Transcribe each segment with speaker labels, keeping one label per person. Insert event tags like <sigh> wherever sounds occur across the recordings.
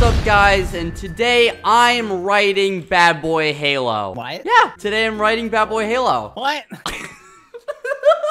Speaker 1: What's up, guys? And today I'm writing Bad Boy Halo.
Speaker 2: What?
Speaker 1: Yeah, today I'm writing Bad Boy Halo.
Speaker 2: What? <laughs>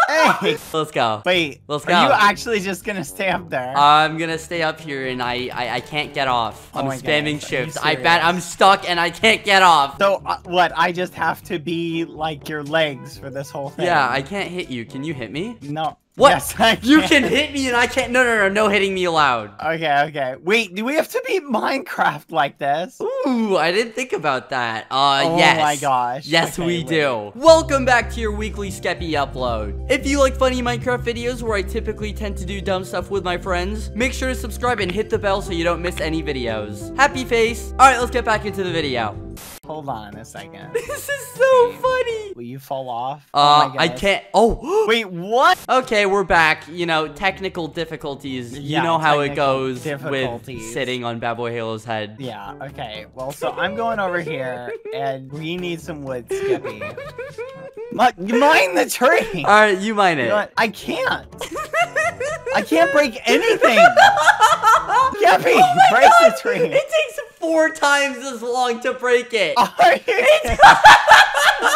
Speaker 2: hey,
Speaker 1: Let's go.
Speaker 2: wait.
Speaker 1: Let's go.
Speaker 2: Are you actually just gonna stay up there?
Speaker 1: I'm gonna stay up here and I I, I can't get off.
Speaker 2: Oh
Speaker 1: I'm
Speaker 2: my
Speaker 1: spamming shifts. I bet? I'm stuck and I can't get off.
Speaker 2: so uh, what? I just have to be like your legs for this whole thing.
Speaker 1: Yeah, I can't hit you. Can you hit me?
Speaker 2: No.
Speaker 1: What?
Speaker 2: Yes, I
Speaker 1: You can hit me and I can't. No, no, no, no hitting me allowed.
Speaker 2: Okay, okay. Wait, do we have to be Minecraft like this?
Speaker 1: Ooh, I didn't think about that. Uh,
Speaker 2: oh
Speaker 1: yes.
Speaker 2: Oh my gosh.
Speaker 1: Yes,
Speaker 2: Okay,
Speaker 1: we
Speaker 2: wait.
Speaker 1: do. Welcome back to your weekly Skeppy upload. If you like funny Minecraft videos where I typically tend to do dumb stuff with my friends, make sure to subscribe and hit the bell so you don't miss any videos. Happy face. All right, let's get back into the video.
Speaker 2: Hold on a second. <laughs>
Speaker 1: This is so funny.
Speaker 2: Will you fall off?
Speaker 1: Uh,
Speaker 2: oh
Speaker 1: I can't. Oh, <gasps>
Speaker 2: Wait, what?
Speaker 1: Okay, we're back. You know, technical difficulties. You
Speaker 2: Yeah,
Speaker 1: know how it goes with sitting on Bad Boy Halo's head.
Speaker 2: Yeah, okay. Well, so I'm going over here, and we need some wood, Skeppy. Mi- mine the tree!
Speaker 1: All right, you mine
Speaker 2: You
Speaker 1: it.
Speaker 2: know? I can't. I can't break anything. <laughs> Skeppy,
Speaker 1: Oh
Speaker 2: break
Speaker 1: God,
Speaker 2: the tree.
Speaker 1: It takes four times as long to break it. <laughs>
Speaker 2: Are you-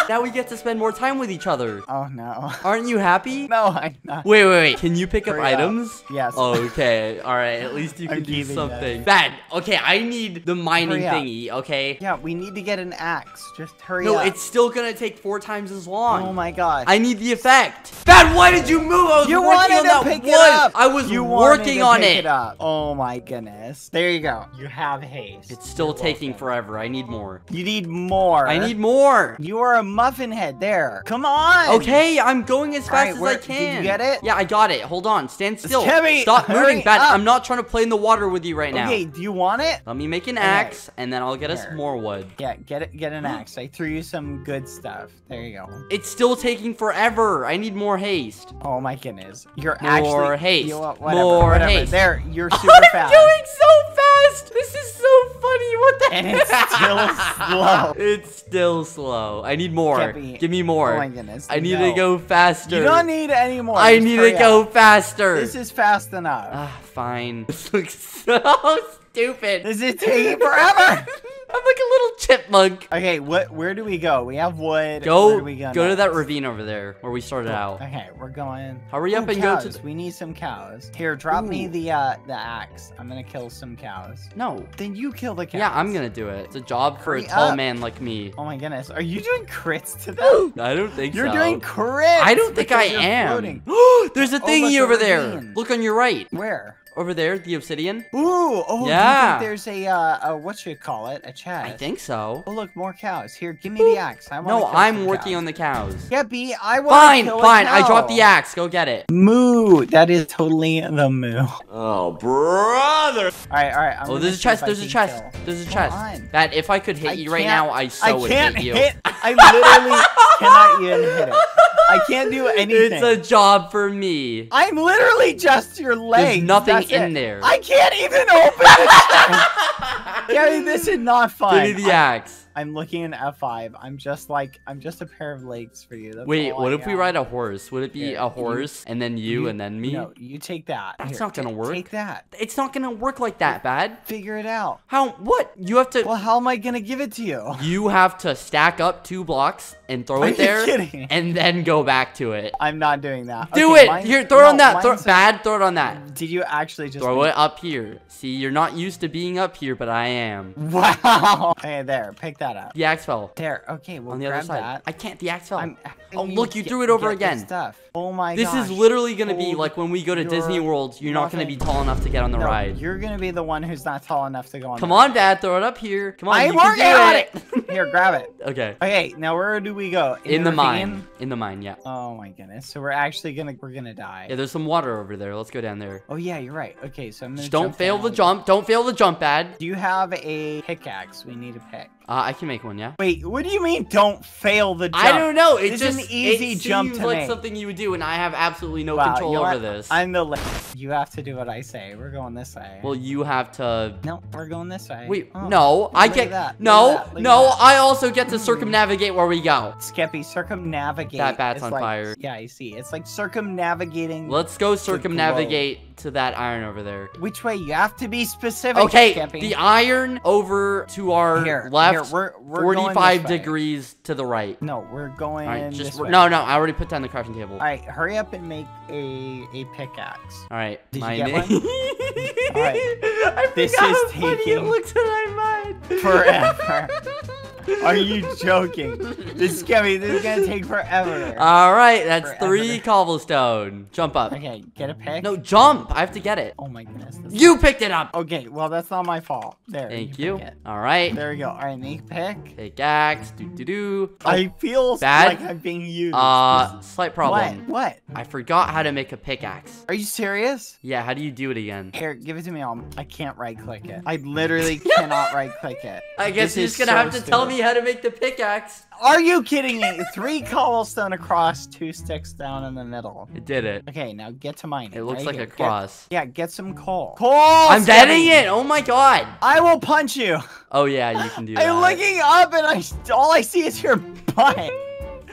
Speaker 2: <laughs>
Speaker 1: now we get to spend more time with each other.
Speaker 2: oh no.
Speaker 1: Aren't you happy?
Speaker 2: No, I'm not.
Speaker 1: Wait, wait, wait. Can you pick up
Speaker 2: Hurry up.
Speaker 1: items?
Speaker 2: Yes.
Speaker 1: Okay. All right. At least you
Speaker 2: I'm
Speaker 1: can do
Speaker 2: keeping that.
Speaker 1: something. Bad. Okay. I need the mining
Speaker 2: Hurry up.
Speaker 1: thingy. Okay.
Speaker 2: Yeah, we need to get an axe. Just hurry
Speaker 1: No,
Speaker 2: up.
Speaker 1: No, it's still gonna take four times as long.
Speaker 2: Oh my god.
Speaker 1: I need the effect. Bad. Why did you move? I was
Speaker 2: you
Speaker 1: working
Speaker 2: wanted
Speaker 1: on
Speaker 2: to
Speaker 1: that
Speaker 2: pick
Speaker 1: wood.
Speaker 2: it up.
Speaker 1: I was
Speaker 2: you wanted
Speaker 1: working on
Speaker 2: pick
Speaker 1: it.
Speaker 2: up. Oh my goodness. There you go. You have haste.
Speaker 1: It's still
Speaker 2: You're
Speaker 1: taking
Speaker 2: welcome.
Speaker 1: forever. I need more.
Speaker 2: You need more.
Speaker 1: I need more.
Speaker 2: You are a muffin head. There. Come on.
Speaker 1: Okay, I'm going as fast
Speaker 2: Alright,
Speaker 1: as I
Speaker 2: did you
Speaker 1: can.
Speaker 2: get it?
Speaker 1: Yeah, I got it. Hold on. Stand still.
Speaker 2: Kevin,
Speaker 1: Stop moving, Bad.
Speaker 2: up.
Speaker 1: I'm not trying to play in the water with you right now.
Speaker 2: Okay. Do you want it?
Speaker 1: Let me make an
Speaker 2: Okay.
Speaker 1: axe, and then I'll get us more wood.
Speaker 2: Yeah. Get it. Get an <gasps> axe. I threw you some good stuff. There you go.
Speaker 1: It's still taking forever. I need more haste.
Speaker 2: Oh my goodness. You're
Speaker 1: More
Speaker 2: actually.
Speaker 1: haste.
Speaker 2: You know whatever,
Speaker 1: More
Speaker 2: whatever.
Speaker 1: haste.
Speaker 2: There. You're <laughs> super
Speaker 1: I'm
Speaker 2: fast.
Speaker 1: doing so fast. This is so funny. What the
Speaker 2: And it's still slow. <laughs>
Speaker 1: It's still slow. I need more.
Speaker 2: Kepi.
Speaker 1: Give me more.
Speaker 2: Oh my goodness.
Speaker 1: I need
Speaker 2: no.
Speaker 1: to go faster.
Speaker 2: You don't need any more.
Speaker 1: I
Speaker 2: Just
Speaker 1: need
Speaker 2: hurry
Speaker 1: to go faster.
Speaker 2: This is fast enough.
Speaker 1: Ah, fine. <laughs> <laughs> This looks so stupid.
Speaker 2: This is taking forever. <laughs>
Speaker 1: I'm like a little chipmunk.
Speaker 2: okay, what? Where do we go? We have wood. Where
Speaker 1: Go,
Speaker 2: do we go,
Speaker 1: go to that ravine over there where we started out.
Speaker 2: Okay, we're going.
Speaker 1: Hurry up
Speaker 2: Ooh,
Speaker 1: and go to
Speaker 2: We need some cows. Here, drop me the uh the axe. I'm gonna kill some cows.
Speaker 1: No.
Speaker 2: Then you kill the cows.
Speaker 1: Yeah, I'm gonna do it. It's a job for
Speaker 2: Hurry
Speaker 1: a tall
Speaker 2: up.
Speaker 1: man like me.
Speaker 2: Oh my goodness, are you doing crits to them? <gasps>
Speaker 1: I don't think so.
Speaker 2: You're
Speaker 1: so.
Speaker 2: doing crits.
Speaker 1: I don't think I am. <gasps> There's a
Speaker 2: Oh,
Speaker 1: thingy
Speaker 2: look,
Speaker 1: over there. Look on your right.
Speaker 2: Where?
Speaker 1: Over there, the obsidian.
Speaker 2: Ooh, oh,
Speaker 1: Yeah.
Speaker 2: think there's a uh, a what should you call it, a chest?
Speaker 1: I think so.
Speaker 2: Oh look, more cows. Here, give me the axe. I want.
Speaker 1: No, I'm working on the cows.
Speaker 2: Yeah, B. I want.
Speaker 1: Fine,
Speaker 2: kill a
Speaker 1: fine. I dropped the axe. Go get it.
Speaker 2: Moo. That is totally the moo.
Speaker 3: Oh, brother!
Speaker 2: All right, all right. I'm
Speaker 1: Oh, there's a chest. There's a chest.
Speaker 2: kill.
Speaker 1: There's a
Speaker 2: Come
Speaker 1: chest.
Speaker 2: on.
Speaker 1: That if I could hit
Speaker 2: I
Speaker 1: you right now, I so
Speaker 2: I
Speaker 1: would
Speaker 2: can't
Speaker 1: hit you.
Speaker 2: hit. I literally <laughs> cannot even hit it. I can't do anything.
Speaker 1: It's a job for me.
Speaker 2: I'm literally just your legs.
Speaker 1: nothing
Speaker 2: That's
Speaker 1: in
Speaker 2: it.
Speaker 1: there.
Speaker 2: I can't even open the chest. yeah, this is not fun.
Speaker 1: Give me the axe.
Speaker 2: I'm looking in F5. I'm just like I'm just a pair of legs for you. That's
Speaker 1: Wait, what
Speaker 2: I
Speaker 1: if we ride a horse? Would it be
Speaker 2: Here,
Speaker 1: a
Speaker 2: you-
Speaker 1: horse and then you, and then me?
Speaker 2: No, you take that.
Speaker 1: That's
Speaker 2: Here,
Speaker 1: not gonna work.
Speaker 2: Take that.
Speaker 1: It's not gonna work like that, bad.
Speaker 2: Figure it out.
Speaker 1: How? What? You have to.
Speaker 2: Well, how am I gonna give it to you?
Speaker 1: You have to stack up two blocks and throw
Speaker 2: Are
Speaker 1: it
Speaker 2: you
Speaker 1: there,
Speaker 2: kidding?
Speaker 1: and then go back to it.
Speaker 2: I'm not doing that.
Speaker 1: Do
Speaker 2: Okay,
Speaker 1: it.
Speaker 2: mine-
Speaker 1: Here, throw it on that. Throw, bad. Throw it on that.
Speaker 2: Did you actually just
Speaker 1: Throw
Speaker 2: make-
Speaker 1: it up here. See, you're not used to being up here, but I am.
Speaker 2: Wow. <laughs> Okay, there. Pick that up.
Speaker 1: The axe fell
Speaker 2: There. Okay, we'll
Speaker 1: on the
Speaker 2: grab
Speaker 1: other side.
Speaker 2: that.
Speaker 1: I can't. The axe fell.
Speaker 2: I'm,
Speaker 1: Oh, look, you
Speaker 2: to
Speaker 1: threw it over again.
Speaker 2: Stuff. Oh my god.
Speaker 1: this
Speaker 2: gosh.
Speaker 1: is literally gonna be like when we go to Disney World. You're not gonna be tall enough to get on the
Speaker 2: No,
Speaker 1: ride.
Speaker 2: You're gonna be the one who's not tall enough to go on.
Speaker 1: Come
Speaker 2: the
Speaker 1: on,
Speaker 2: ride.
Speaker 1: Dad. Throw it up here. Come on.
Speaker 2: I'm
Speaker 1: you can
Speaker 2: working
Speaker 1: do
Speaker 2: on
Speaker 1: it.
Speaker 2: it. <laughs> Here, grab it. <laughs>
Speaker 1: okay.
Speaker 2: Okay, now where do we go?
Speaker 1: In the
Speaker 2: ravine?
Speaker 1: mine. In the mine. Yeah.
Speaker 2: Oh my goodness. So we're actually gonna we're gonna die.
Speaker 1: Yeah. There's some water over there. Let's go down there.
Speaker 2: Oh yeah, you're right. Okay, so I'm gonna
Speaker 1: don't
Speaker 2: jump
Speaker 1: fail the jump. Don't fail the jump, Dad.
Speaker 2: Do you have a pickaxe? We need a pick.
Speaker 1: Uh, I can make one. Yeah.
Speaker 2: Wait, what do you mean don't fail the jump?
Speaker 1: I don't know. It
Speaker 2: Isn't
Speaker 1: just
Speaker 2: easy
Speaker 1: it
Speaker 2: jump
Speaker 1: seems
Speaker 2: to
Speaker 1: like
Speaker 2: make.
Speaker 1: something you would do, and I have absolutely no
Speaker 2: Wow,
Speaker 1: control over this.
Speaker 2: I'm the You have to do what I say. We're going this way.
Speaker 1: Well, you have to.
Speaker 2: no, we're going this way.
Speaker 1: Wait,
Speaker 2: Oh,
Speaker 1: no, I get
Speaker 2: that,
Speaker 1: no,
Speaker 2: that,
Speaker 1: no.
Speaker 2: that.
Speaker 1: I also get to circumnavigate where we go.
Speaker 2: Skeppy, circumnavigate.
Speaker 1: That bat's on
Speaker 2: like-
Speaker 1: fire.
Speaker 2: Yeah, I see. It's like circumnavigating.
Speaker 1: Let's go circumnavigate to that iron over there.
Speaker 2: Which way? You have to be specific.
Speaker 1: Okay, the iron over to our
Speaker 2: Here,
Speaker 1: left,
Speaker 2: here, we're, we're
Speaker 1: 45
Speaker 2: this way.
Speaker 1: degrees to the right.
Speaker 2: No, we're going
Speaker 1: All right,
Speaker 2: this
Speaker 1: just no, no. I already put down the crafting table.
Speaker 2: All right, hurry up and make a a pickaxe.
Speaker 1: All right,
Speaker 2: Did you get one? <laughs> All right.
Speaker 1: I
Speaker 2: This
Speaker 1: forgot
Speaker 2: is
Speaker 1: how funny it
Speaker 2: taking
Speaker 1: looks in my mind.
Speaker 2: Forever. <laughs> Are you joking? This Skeppy, this is gonna take forever.
Speaker 1: All right, that's
Speaker 2: Forever.
Speaker 1: three cobblestone. Jump up.
Speaker 2: okay, get a pick.
Speaker 1: No, jump. I have to get it.
Speaker 2: Oh my goodness. this-
Speaker 1: You picked it up.
Speaker 2: Okay, well that's not my fault. There.
Speaker 1: Thank
Speaker 2: pick
Speaker 1: you. All right.
Speaker 2: There we go. All right, make pick.
Speaker 1: Pickaxe. Do do do.
Speaker 2: I feel
Speaker 1: bad?
Speaker 2: like I'm being used.
Speaker 1: Uh, slight problem.
Speaker 2: what? What?
Speaker 1: I forgot how to make a pickaxe.
Speaker 2: Are you serious?
Speaker 1: Yeah, how do you do it again?
Speaker 2: Here, give it to me. I'll, I can't right click it. I literally <laughs> cannot right click it.
Speaker 1: I guess
Speaker 2: This
Speaker 1: you're just gonna
Speaker 2: so
Speaker 1: have to tell
Speaker 2: stupid.
Speaker 1: Me how to make the pickaxe.
Speaker 2: Are you kidding me? Three cobblestone across, two sticks down in the middle.
Speaker 1: It did it.
Speaker 2: Okay, now get to mining.
Speaker 1: It looks like a
Speaker 2: Get-
Speaker 1: cross.
Speaker 2: yeah, get some coal. Coal!
Speaker 1: I'm getting it. Oh my god.
Speaker 2: I will punch you.
Speaker 1: Oh yeah, you can do <laughs> that.
Speaker 2: I'm looking up and I all I see is your butt.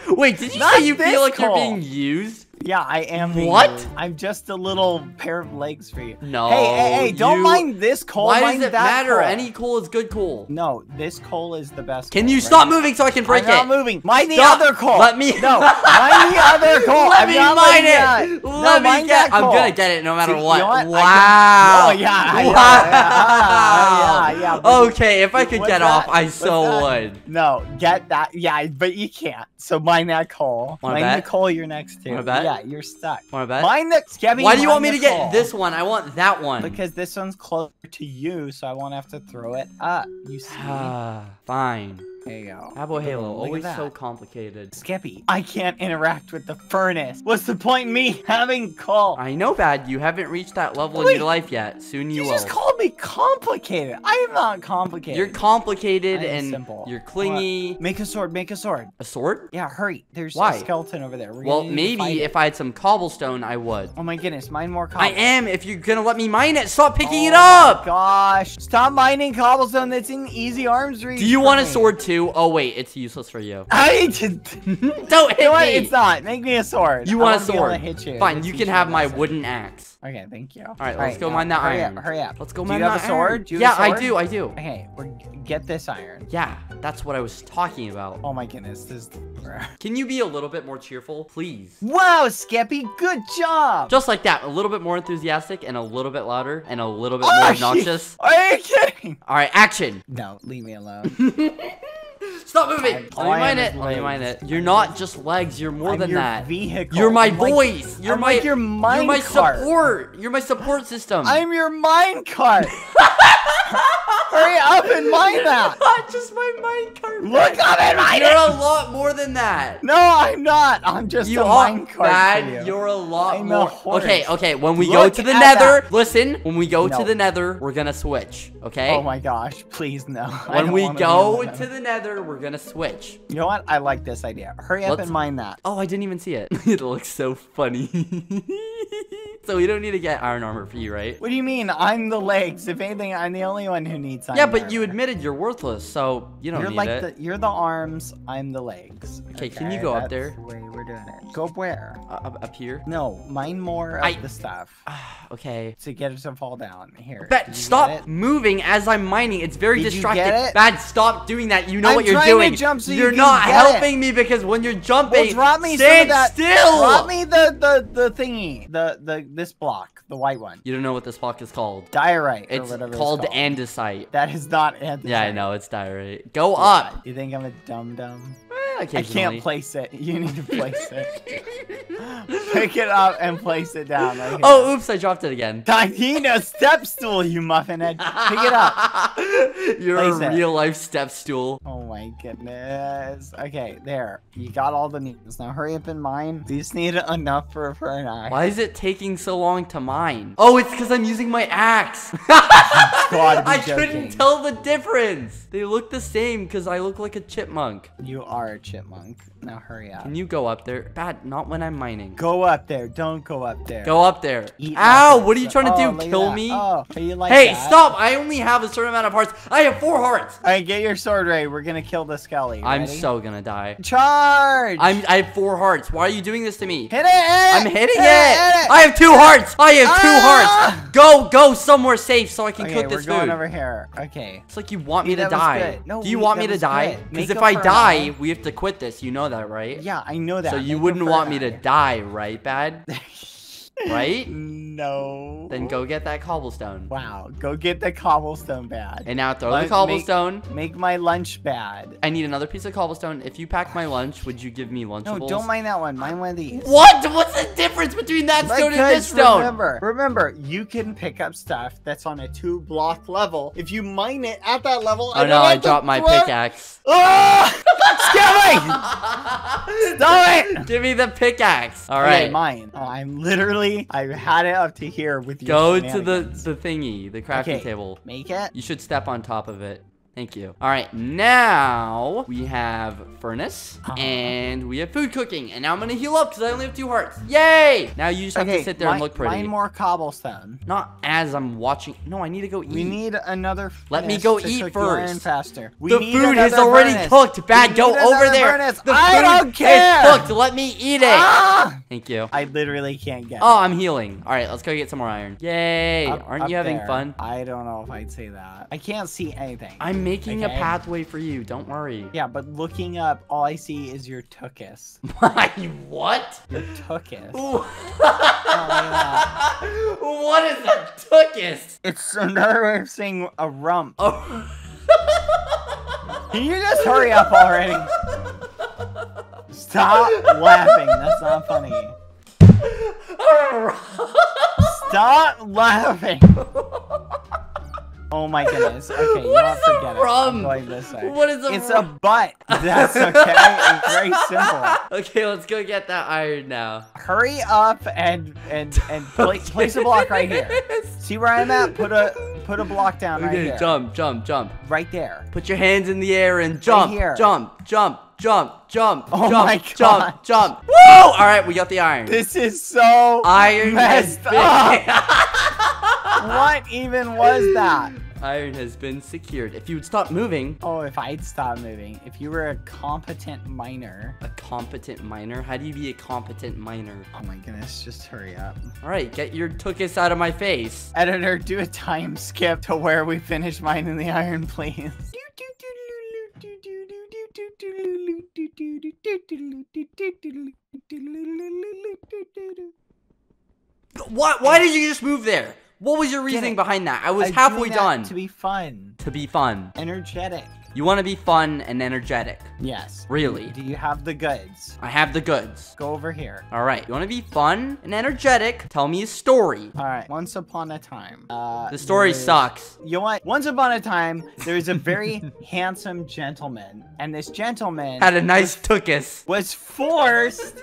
Speaker 1: Wait, did you
Speaker 2: Not
Speaker 1: say you feel like you're being used?
Speaker 2: Yeah, I am.
Speaker 1: What?
Speaker 2: I'm just a little pair of legs for you.
Speaker 1: No.
Speaker 2: Hey, hey, hey! Don't
Speaker 1: you-
Speaker 2: mind this coal.
Speaker 1: Why
Speaker 2: mind
Speaker 1: does it matter?
Speaker 2: coal.
Speaker 1: Any coal is good coal.
Speaker 2: No, this coal is the best.
Speaker 1: Can
Speaker 2: coal,
Speaker 1: you
Speaker 2: right
Speaker 1: stop moving so I can break
Speaker 2: I'm not
Speaker 1: it?
Speaker 2: moving. Mine the other coal.
Speaker 1: Let me-
Speaker 2: No, <laughs> mine the other coal.
Speaker 1: Let
Speaker 2: I'm
Speaker 1: me
Speaker 2: not
Speaker 1: mine it.
Speaker 2: that.
Speaker 1: Let
Speaker 2: no,
Speaker 1: me get. I'm gonna get it no matter
Speaker 2: See, you
Speaker 1: what.
Speaker 2: know what?
Speaker 1: Wow.
Speaker 2: can- Oh, yeah,
Speaker 1: wow.
Speaker 2: yeah, <laughs> yeah, yeah, but-
Speaker 1: okay, if I could get
Speaker 2: that?
Speaker 1: off, I so would.
Speaker 2: No, get that. Yeah, but you can't. So mine that coal. Mine the coal you're next to.
Speaker 1: Bet?
Speaker 2: Yeah, you're stuck.
Speaker 1: Wanna bet?
Speaker 2: Mine the Skeppy,
Speaker 1: Why do you want me to get this one? I want that one.
Speaker 2: Because this one's closer to you, so I won't have to throw it up. You see? <sighs>
Speaker 1: Fine.
Speaker 2: There you go.
Speaker 1: Abo Halo,
Speaker 2: Look
Speaker 1: always so complicated.
Speaker 2: Skeppy, I can't interact with the furnace. What's the point in me having coal?
Speaker 1: I know, Bad. You haven't reached that level in your life yet. Soon you,
Speaker 2: you
Speaker 1: will.
Speaker 2: just called me complicated. I am not complicated.
Speaker 1: You're complicated and
Speaker 2: simple.
Speaker 1: you're clingy.
Speaker 2: What? Make a sword. Make a sword.
Speaker 1: A sword?
Speaker 2: Yeah, hurry. There's
Speaker 1: Why?
Speaker 2: a skeleton over there. We're
Speaker 1: Well,
Speaker 2: gonna need to fight
Speaker 1: maybe
Speaker 2: it.
Speaker 1: if I had some cobblestone, I would.
Speaker 2: Oh my goodness, mine more
Speaker 1: I am. If you're gonna let me mine it, stop picking it
Speaker 2: Oh
Speaker 1: up.
Speaker 2: my Gosh, stop mining cobblestone. That's in easy arms reach.
Speaker 1: Do you want a sword too? Oh wait, it's useless for you. <laughs>
Speaker 2: I did. <laughs>
Speaker 1: Don't hit
Speaker 2: You know
Speaker 1: me.
Speaker 2: It's not. Make me a sword.
Speaker 1: You
Speaker 2: I
Speaker 1: want a
Speaker 2: wanna be able to
Speaker 1: sword?
Speaker 2: hit you.
Speaker 1: Fine,
Speaker 2: Let's
Speaker 1: you can have my wooden axe.
Speaker 2: Okay, thank you. All
Speaker 1: right, let's go
Speaker 2: now,
Speaker 1: mine that
Speaker 2: hurry
Speaker 1: iron.
Speaker 2: Up, hurry up.
Speaker 1: Let's go
Speaker 2: Do
Speaker 1: mine that iron.
Speaker 2: Do you have a sword?
Speaker 1: yeah, I do. I do.
Speaker 2: Okay, we're get this iron.
Speaker 1: Yeah, that's what I was talking about.
Speaker 2: Oh my goodness, this. <laughs>
Speaker 1: Can you be a little bit more cheerful, please?
Speaker 2: Wow, Skeppy, good job.
Speaker 1: Just like that, a little bit more enthusiastic and a little bit louder and a little bit
Speaker 2: Are
Speaker 1: more obnoxious.
Speaker 2: Are you kidding?
Speaker 1: All right, action.
Speaker 2: No, leave me alone.
Speaker 1: Stop moving.
Speaker 2: I'm-
Speaker 1: Let
Speaker 2: all
Speaker 1: me
Speaker 2: I am
Speaker 1: mind
Speaker 2: is
Speaker 1: it. Me mind it. You're not just legs. You're more
Speaker 2: I'm
Speaker 1: than
Speaker 2: your
Speaker 1: that.
Speaker 2: vehicle.
Speaker 1: You're my
Speaker 2: I'm like-
Speaker 1: voice. you're
Speaker 2: I'm
Speaker 1: my.
Speaker 2: like your
Speaker 1: You're my
Speaker 2: cart.
Speaker 1: support. You're my support system.
Speaker 2: I'm your mine cart. <laughs> Hurry up and mine <laughs> that.
Speaker 1: not just my mind card.
Speaker 2: Look up and mine
Speaker 1: You're
Speaker 2: it.
Speaker 1: a lot more than that.
Speaker 2: No, I'm not. I'm just
Speaker 1: You
Speaker 2: a
Speaker 1: are
Speaker 2: mine cart
Speaker 1: bad.
Speaker 2: for you.
Speaker 1: You're a lot
Speaker 2: I'm a
Speaker 1: more.
Speaker 2: horse.
Speaker 1: Okay, okay. When we go to the Nether,
Speaker 2: that.
Speaker 1: listen. When we go to the Nether, we're gonna switch. Okay.
Speaker 2: Oh my gosh, please no. <laughs>
Speaker 1: When we go to the Nether, we're gonna switch.
Speaker 2: You know what? I like this idea. Hurry up
Speaker 1: Let's-
Speaker 2: and mine that.
Speaker 1: Oh, I didn't even see it. <laughs> it looks so funny. <laughs> so we don't need to get iron armor for you, right?
Speaker 2: What do you mean? I'm the legs. If anything, I'm the only one who needs iron
Speaker 1: Yeah, but you admitted you're worthless, so you don't
Speaker 2: You're
Speaker 1: need
Speaker 2: like
Speaker 1: it.
Speaker 2: the you're the arms. I'm the legs.
Speaker 1: Okay, can you go up there?
Speaker 2: We're doing it. Go where?
Speaker 1: Uh, up, up here.
Speaker 2: No, mine more of
Speaker 1: I-
Speaker 2: the stuff <sighs>
Speaker 1: okay.
Speaker 2: to get it to fall down. Here.
Speaker 1: Bet,
Speaker 2: you
Speaker 1: stop moving as I'm mining. It's very
Speaker 2: Did you
Speaker 1: distracting.
Speaker 2: it?
Speaker 1: Bad, stop doing that. You know
Speaker 2: I'm
Speaker 1: what you're
Speaker 2: trying to
Speaker 1: doing.
Speaker 2: jump so you
Speaker 1: you're
Speaker 2: can
Speaker 1: not helping me because when you're jumping,
Speaker 2: Well, drop me
Speaker 1: stand
Speaker 2: that.
Speaker 1: still.
Speaker 2: Drop me the the the thingy. The the this block, the white one.
Speaker 1: You don't know what this block is called.
Speaker 2: Diorite. or
Speaker 1: It's
Speaker 2: whatever
Speaker 1: called
Speaker 2: it's called.
Speaker 1: andesite.
Speaker 2: That is not andesite.
Speaker 1: Yeah, I know it's diorite. Go up.
Speaker 2: You think I'm a dum dum? I can't place it. <laughs> You need to place it. <laughs> Pick it up and place it down. Right.
Speaker 1: Oh, oops! I dropped it again.
Speaker 2: Tiny step stool, you muffin head. Pick it up. <laughs>
Speaker 1: You're
Speaker 2: Place
Speaker 1: a
Speaker 2: it.
Speaker 1: real life step stool.
Speaker 2: Oh my goodness. Okay, there. You got all the needs. Now hurry up and mine. These need enough for, for an eye.
Speaker 1: Why is it taking so long to mine? Oh, it's because I'm using my axe. I couldn't tell the difference. They look the same because I look like a chipmunk.
Speaker 2: You are a chipmunk. Now hurry up.
Speaker 1: Can you go up there? Bad, not when I'm mining.
Speaker 2: Go up there. Don't go up there.
Speaker 1: Go up there.
Speaker 2: Eat
Speaker 1: Ow, what are you trying to
Speaker 2: Oh,
Speaker 1: do? Kill me?
Speaker 2: Oh, you like
Speaker 1: hey,
Speaker 2: that?
Speaker 1: stop. I only have a certain amount of hearts. I have four hearts.
Speaker 2: All right, get your sword ready. We're gonna kill the skelly.
Speaker 1: I'm so gonna die.
Speaker 2: charge.
Speaker 1: I'm, I have four hearts. Why are you doing this to me?
Speaker 2: hit it.
Speaker 1: I'm hitting
Speaker 2: hit
Speaker 1: it.
Speaker 2: hit
Speaker 1: I have two hearts. I have two
Speaker 2: Ah!
Speaker 1: hearts. Go, go somewhere safe so I can
Speaker 2: Okay,
Speaker 1: cook
Speaker 2: we're
Speaker 1: this
Speaker 2: going over here. Okay.
Speaker 1: It's like you want me to die.
Speaker 2: No,
Speaker 1: Do you want me to die? Because if I die, we have to quit this. You know that, right?
Speaker 2: Yeah, I know that.
Speaker 1: So you wouldn't want me to die, right, Bad? <laughs> right?
Speaker 2: No.
Speaker 1: Then go get that cobblestone.
Speaker 2: Wow. Go get the cobblestone bad.
Speaker 1: And now throw
Speaker 2: Let-
Speaker 1: the cobblestone.
Speaker 2: Make my lunch bad.
Speaker 1: I need another piece of cobblestone. If you pack my lunch, would you give me Lunchables?
Speaker 2: No, don't mind that one. Mind one of these.
Speaker 1: What? What's the difference between that stone and this stone?
Speaker 2: remember, remember, you can pick up stuff that's on a two block level. If you mine it at that level,
Speaker 1: Oh no, I dropped my
Speaker 2: it-
Speaker 1: pickaxe.
Speaker 2: Ah! <laughs> <laughs> Stop it!
Speaker 1: Give me the pickaxe. All
Speaker 2: Okay, mine. Oh, I'm literally, I had it up to here with you.
Speaker 1: Go to the, the thingy, the crafting
Speaker 2: Okay.
Speaker 1: table.
Speaker 2: Make it.
Speaker 1: You should step on top of it. Thank you. All right, now we have furnace
Speaker 2: Uh-huh.
Speaker 1: and we have food cooking. And now I'm gonna heal up because I only have two hearts. Yay! Now you just have
Speaker 2: Okay,
Speaker 1: to sit there and look pretty.
Speaker 2: Mine more cobblestone.
Speaker 1: Not as I'm watching. No, I need to go eat.
Speaker 2: We need another.
Speaker 1: Let me go eat
Speaker 2: cook the iron
Speaker 1: first.
Speaker 2: faster. We
Speaker 1: the food is already
Speaker 2: furnace.
Speaker 1: cooked. Bad, go over there.
Speaker 2: furnace.
Speaker 1: The
Speaker 2: I
Speaker 1: food
Speaker 2: don't care.
Speaker 1: is cooked. Let me eat it.
Speaker 2: Ah!
Speaker 1: Thank you.
Speaker 2: I literally can't get.
Speaker 1: Oh, I'm healing. All right, let's go get some more iron. Yay!
Speaker 2: up-
Speaker 1: Aren't
Speaker 2: up
Speaker 1: you having
Speaker 2: there.
Speaker 1: fun?
Speaker 2: I don't know if I'd say that. I can't see anything.
Speaker 1: I'm making a pathway for you. Don't worry. <laughs>
Speaker 2: Yeah, but looking up, all I see is your tuchus.
Speaker 1: My what?
Speaker 2: Your tuchus.
Speaker 1: Ooh.
Speaker 2: yeah. <laughs>
Speaker 1: what is a tuchus?
Speaker 2: It's another way of saying a rump.
Speaker 1: Oh. <laughs>
Speaker 2: Can you just hurry up already? Stop laughing. That's not funny. Stop laughing. Oh my goodness. <laughs> Okay, you
Speaker 1: What is
Speaker 2: to
Speaker 1: a
Speaker 2: forget it.
Speaker 1: rump?
Speaker 2: I'm going this way.
Speaker 1: What is a
Speaker 2: It's a butt. <laughs> That's okay. it's very simple. <laughs>
Speaker 1: okay, let's go get that iron now.
Speaker 2: Hurry up and and and place, place a block right here. See where I'm at? Put a put a block down right
Speaker 1: Okay,
Speaker 2: here.
Speaker 1: jump, jump, jump.
Speaker 2: Right there.
Speaker 1: Put your hands in the air and jump,
Speaker 2: here.
Speaker 1: jump, jump, jump, jump,
Speaker 2: Oh
Speaker 1: jump, jump, jump. Woo! All right, we got the iron.
Speaker 2: This is so
Speaker 1: iron
Speaker 2: messed
Speaker 1: been <laughs>
Speaker 2: what even was that?
Speaker 1: iron has been secured. If you would stop moving,
Speaker 2: Oh, if I'd stop moving. If you were a competent miner.
Speaker 1: a competent miner. How do you be a competent miner?
Speaker 2: Oh my goodness, just hurry up.
Speaker 1: All right, get your tuchus out of my face.
Speaker 2: Editor, do a time skip to where we finish mining the iron, please.
Speaker 1: What? Why did you just move there? What was your reasoning behind that? I was
Speaker 2: I'm
Speaker 1: halfway done.
Speaker 2: To be fun.
Speaker 1: to be fun.
Speaker 2: Energetic.
Speaker 1: You want to be fun and energetic.
Speaker 2: Yes.
Speaker 1: Really?
Speaker 2: Do you have the goods?
Speaker 1: I have the goods.
Speaker 2: Go over here.
Speaker 1: All right. You want to be fun and energetic? Tell me a story.
Speaker 2: All right. Once upon a time. Uh,
Speaker 1: The story
Speaker 2: there's-
Speaker 1: sucks.
Speaker 2: You know what? Once upon a time, there was a very <laughs> handsome gentleman, and this gentleman
Speaker 1: Had a nice tuchus.
Speaker 2: was forced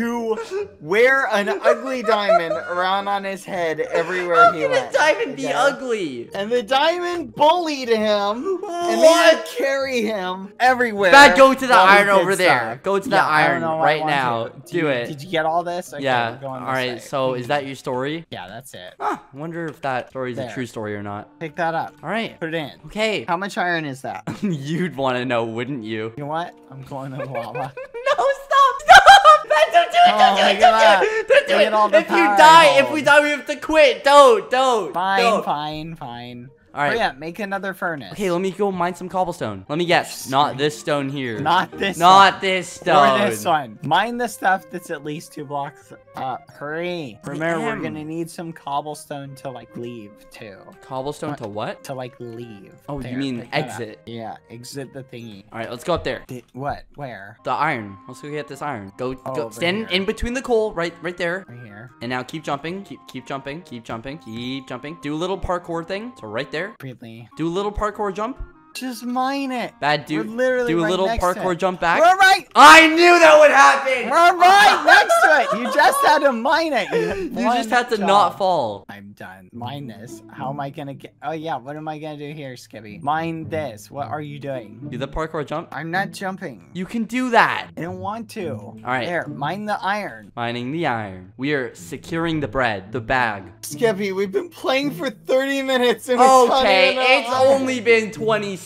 Speaker 2: to wear an ugly diamond around on his head everywhere
Speaker 1: How
Speaker 2: he
Speaker 1: can a diamond be
Speaker 2: okay?
Speaker 1: ugly?
Speaker 2: And the diamond bullied him and made
Speaker 1: What?
Speaker 2: carry him everywhere.
Speaker 1: Bad, go to the iron over there.
Speaker 2: stuff.
Speaker 1: Go to the
Speaker 2: Yeah,
Speaker 1: iron right now.
Speaker 2: to.
Speaker 1: Do
Speaker 2: you-
Speaker 1: it.
Speaker 2: Did you get all this? Okay,
Speaker 1: yeah. All right. So is that your story?
Speaker 2: Yeah, that's it.
Speaker 1: Huh. I wonder if that story is a true story or not.
Speaker 2: Pick that up.
Speaker 1: All right.
Speaker 2: Put it in.
Speaker 1: Okay.
Speaker 2: How much iron is that? <laughs>
Speaker 1: You'd want to know, wouldn't you?
Speaker 2: You know what? I'm going to the lava. <laughs>
Speaker 1: No, stop! Don't do it!
Speaker 2: Oh,
Speaker 1: Don't do it! Don't
Speaker 2: oh
Speaker 1: do it! Don't do it!
Speaker 2: at all the
Speaker 1: if you die, if we die, we have to quit. Don't, don't.
Speaker 2: Fine,
Speaker 1: don't.
Speaker 2: fine, fine.
Speaker 1: All right.
Speaker 2: Oh yeah, make another furnace.
Speaker 1: Okay, let me go mine some cobblestone. Let me guess. Not this stone here.
Speaker 2: Not this
Speaker 1: Not
Speaker 2: one.
Speaker 1: this stone.
Speaker 2: Or this one. Mine the stuff that's at least two blocks up. Hurry. Remember, we're gonna need some cobblestone to like leave too.
Speaker 1: Cobblestone to what?
Speaker 2: To like leave.
Speaker 1: Oh, you mean
Speaker 2: pick that up.
Speaker 1: exit.
Speaker 2: Yeah, exit the thingy.
Speaker 1: All right, let's go up there.
Speaker 2: Did, what? Where?
Speaker 1: The iron. Let's go get this iron. Go,
Speaker 2: Oh,
Speaker 1: go. Stand
Speaker 2: here.
Speaker 1: in between the coal, right, right there.
Speaker 2: Right here.
Speaker 1: And now keep jumping. Keep, keep jumping. Keep jumping. Keep jumping. Do a little parkour thing. So right there.
Speaker 2: Really?
Speaker 1: Do a little parkour jump.
Speaker 2: Just mine it.
Speaker 1: Bad, dude.
Speaker 2: We're literally
Speaker 1: do a
Speaker 2: right
Speaker 1: little parkour jump back.
Speaker 2: We're right.
Speaker 1: I knew that would happen!
Speaker 2: We're right next to it. You just had to mine it. You, <laughs>
Speaker 1: just had to
Speaker 2: job.
Speaker 1: not fall.
Speaker 2: I'm done. Mine this. How am I gonna get? Oh yeah. What am I gonna do here, Skeppy? Mine this. What are you doing?
Speaker 1: Do the parkour jump.
Speaker 2: I'm not jumping.
Speaker 1: You can do that.
Speaker 2: I don't want to. All
Speaker 1: right.
Speaker 2: There. Mine the iron.
Speaker 1: Mining the iron. We are securing the bread, the bag.
Speaker 2: Skeppy, we've been playing for 30 minutes and
Speaker 1: Okay, it's only been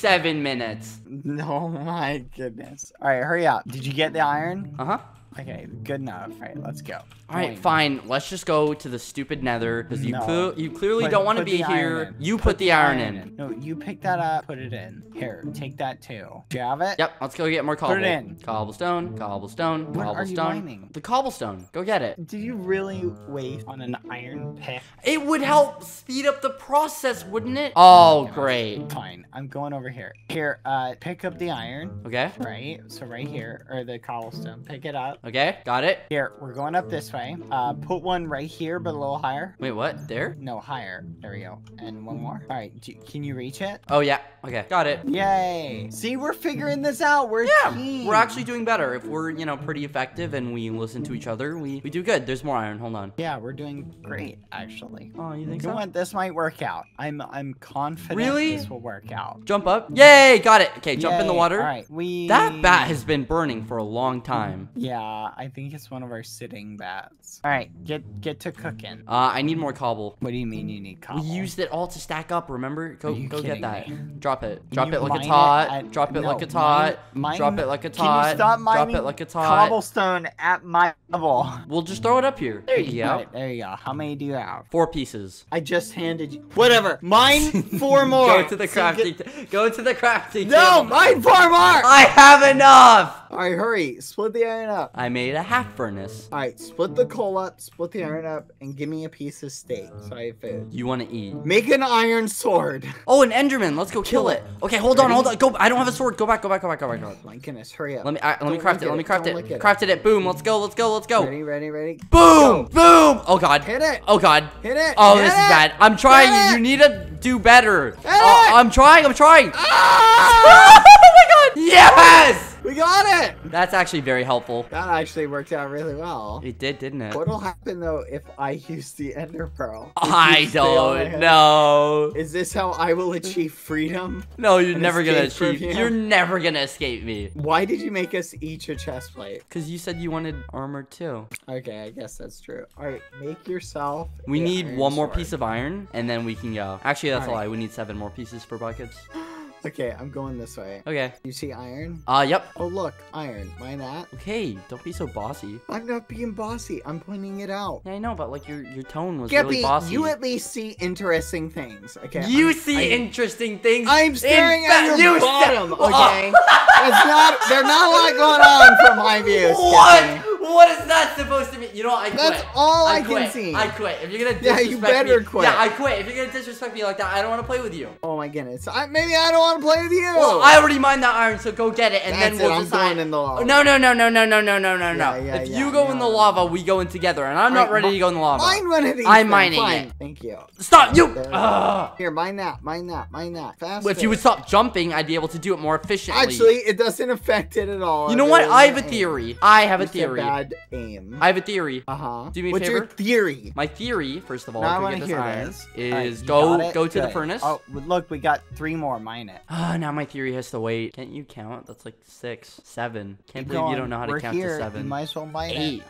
Speaker 1: 27 minutes. <laughs>
Speaker 2: Oh my goodness. All right, hurry up. Did you get the iron?
Speaker 1: Uh huh.
Speaker 2: Okay, good enough. All right, let's go.
Speaker 1: All right,
Speaker 2: Point.
Speaker 1: fine. Let's just go to the stupid nether because you
Speaker 2: No.
Speaker 1: clear, you clearly
Speaker 2: Put-
Speaker 1: don't want to be here. You put, the iron, in.
Speaker 2: No, you pick that up, put it in. Here, take that too. Do you have it?
Speaker 1: Yep, let's go get more
Speaker 2: Put
Speaker 1: cobble.
Speaker 2: it in.
Speaker 1: Cobblestone, cobblestone,
Speaker 2: What are you
Speaker 1: cobblestone.
Speaker 2: mining?
Speaker 1: The cobblestone. Go get it.
Speaker 2: Did you really waste on an iron pick?
Speaker 1: It would help speed up the process, wouldn't it? Oh, great.
Speaker 2: Fine, I'm going over here. Here, uh, pick up the iron.
Speaker 1: Okay.
Speaker 2: Right, so right here, or the cobblestone. Pick it up.
Speaker 1: Okay, got it.
Speaker 2: Here, we're going up this way. Uh, put one right here, but a little higher.
Speaker 1: Wait, what? There?
Speaker 2: No, higher. There we go. And one more. All right, do, can you reach it?
Speaker 1: Oh, yeah. Okay, got it.
Speaker 2: Yay! See, we're figuring this out. We're
Speaker 1: Yeah,
Speaker 2: team.
Speaker 1: we're actually doing better. If we're, you know, pretty effective and we listen to each other, we, we do good. There's more iron. Hold on.
Speaker 2: Yeah, we're doing great, actually.
Speaker 1: Oh, you
Speaker 2: You
Speaker 1: think
Speaker 2: know
Speaker 1: so?
Speaker 2: what? This might work out. I'm I'm confident
Speaker 1: Really?
Speaker 2: this will work out.
Speaker 1: Jump up. Yay! Got it. Okay, jump in the water.
Speaker 2: All right, we.
Speaker 1: That bat has been burning for a long time.
Speaker 2: Yeah, I think it's one of our sitting bats. All right, get get to cooking.
Speaker 1: Uh, I need more cobble.
Speaker 2: What do you mean you need cobble?
Speaker 1: We used it all to stack up, remember? Go
Speaker 2: Are you
Speaker 1: go get that.
Speaker 2: me?
Speaker 1: Drop it. Drop it like a
Speaker 2: mine it at-
Speaker 1: Drop it like
Speaker 2: no,
Speaker 1: a tot.
Speaker 2: mine-
Speaker 1: Drop it like a
Speaker 2: Can
Speaker 1: tot.
Speaker 2: you stop
Speaker 1: Drop it like a tot.
Speaker 2: cobblestone at my level?
Speaker 1: We'll just throw it up here. There you go.
Speaker 2: Alright, there you go. How many do you have?
Speaker 1: Four pieces.
Speaker 2: I just handed you. Whatever. Mine <laughs> four more.
Speaker 1: Go to the
Speaker 2: So
Speaker 1: crafting.
Speaker 2: get-
Speaker 1: Go to the crafting.
Speaker 2: No,
Speaker 1: table.
Speaker 2: mine four more.
Speaker 1: I have enough.
Speaker 2: All right, hurry. Split the iron up.
Speaker 1: I made a half furnace.
Speaker 2: All right, split the coal up, split the iron up, and give me a piece of steak so I have food.
Speaker 1: You want to eat?
Speaker 2: Make an iron sword.
Speaker 1: Oh, an Enderman. Let's go kill,
Speaker 2: Kill
Speaker 1: it.
Speaker 2: it.
Speaker 1: Okay, hold on, hold on. Go. I don't have a sword. Go back. Go back. Go back. Go back. Go back.
Speaker 2: My goodness, hurry up.
Speaker 1: Let me. I, let me craft
Speaker 2: look
Speaker 1: it. Let me craft
Speaker 2: don't
Speaker 1: it.
Speaker 2: it.
Speaker 1: Crafted it. Boom. Let's go. Let's go. Let's go.
Speaker 2: Ready, ready, ready.
Speaker 1: Boom. Boom. Oh God.
Speaker 2: Hit it.
Speaker 1: Oh God.
Speaker 2: Hit it.
Speaker 1: Oh,
Speaker 2: Hit
Speaker 1: this is bad. I'm trying. You need to do better.
Speaker 2: Hit
Speaker 1: Oh,
Speaker 2: it.
Speaker 1: I'm trying. I'm trying.
Speaker 2: Ah! <laughs>
Speaker 1: oh my God. Yes.
Speaker 2: We got it.
Speaker 1: That's actually very helpful.
Speaker 2: That actually worked out really well.
Speaker 1: It did, didn't it?
Speaker 2: What'll happen though if I use the ender pearl? <laughs>
Speaker 1: I
Speaker 2: stay on my
Speaker 1: don't know.
Speaker 2: Is this how I will achieve freedom?
Speaker 1: No, you're never gonna achieve.
Speaker 2: you?
Speaker 1: You're never gonna escape me.
Speaker 2: Why did you make us each a chest plate?
Speaker 1: Cause you said you wanted armor too.
Speaker 2: Okay, I guess that's true. All right, make yourself.
Speaker 1: We need one more piece of iron, and then we can go. Actually, that's a
Speaker 2: Alright.
Speaker 1: lie. We need seven more pieces for buckets. <gasps> <gasps>
Speaker 2: Okay, I'm going this way.
Speaker 1: Okay.
Speaker 2: You see iron?
Speaker 1: Uh, yep.
Speaker 2: Oh look, iron. Why not?
Speaker 1: Okay, don't be so bossy.
Speaker 2: I'm not being bossy. I'm pointing it out.
Speaker 1: Yeah, I know, but like your your tone was
Speaker 2: Gippy,
Speaker 1: really bossy.
Speaker 2: you at least see interesting things. Okay.
Speaker 1: You
Speaker 2: I'm-
Speaker 1: see
Speaker 2: I-
Speaker 1: interesting things.
Speaker 2: I'm staring at your
Speaker 1: you
Speaker 2: bottom, <laughs> okay? It's not. There's not a lot going on from my view.
Speaker 1: What? What is that supposed to mean? You know what? I quit.
Speaker 2: That's all I,
Speaker 1: quit.
Speaker 2: can see.
Speaker 1: I quit. If you're gonna
Speaker 2: Yeah, you better
Speaker 1: me,
Speaker 2: quit.
Speaker 1: Yeah, I quit. If you're gonna disrespect me like that, I don't want to play with you.
Speaker 2: Oh my goodness. I, maybe I don't want to play with you.
Speaker 1: Well, I already mined that iron, so go get it, and
Speaker 2: That's
Speaker 1: then we'll
Speaker 2: it. I'm going in the lava.
Speaker 1: No, no, no, no, no, no, no, no, no, no.
Speaker 2: Yeah, yeah,
Speaker 1: if
Speaker 2: yeah,
Speaker 1: you go in the lava, we go in together, and I'm not ready to go in the lava.
Speaker 2: Mine one of these.
Speaker 1: I'm mining
Speaker 2: Fine.
Speaker 1: it.
Speaker 2: Thank you.
Speaker 1: Stop, you.
Speaker 2: There.
Speaker 1: Ah.
Speaker 2: Here, mine that. Mine that. Mine that. Faster.
Speaker 1: If you would stop jumping, I'd be able to do it more efficiently.
Speaker 2: Actually, it doesn't affect it at all.
Speaker 1: you know what? I have a theory. I have a theory.
Speaker 2: Aim.
Speaker 1: I have a theory.
Speaker 2: Uh huh.
Speaker 1: Do me a
Speaker 2: What's your theory?
Speaker 1: My theory, first of all,
Speaker 2: Now
Speaker 1: if we get this iron,
Speaker 2: this.
Speaker 1: is go go to the furnace.
Speaker 2: Oh, look, we got three more. Mine it.
Speaker 1: Ah, now my theory has to wait. Can't you count? That's like six, seven. Can't
Speaker 2: Keep
Speaker 1: believe you don't know how to
Speaker 2: We're
Speaker 1: count
Speaker 2: here.
Speaker 1: to
Speaker 2: You might as well mine
Speaker 1: Eight.
Speaker 2: it.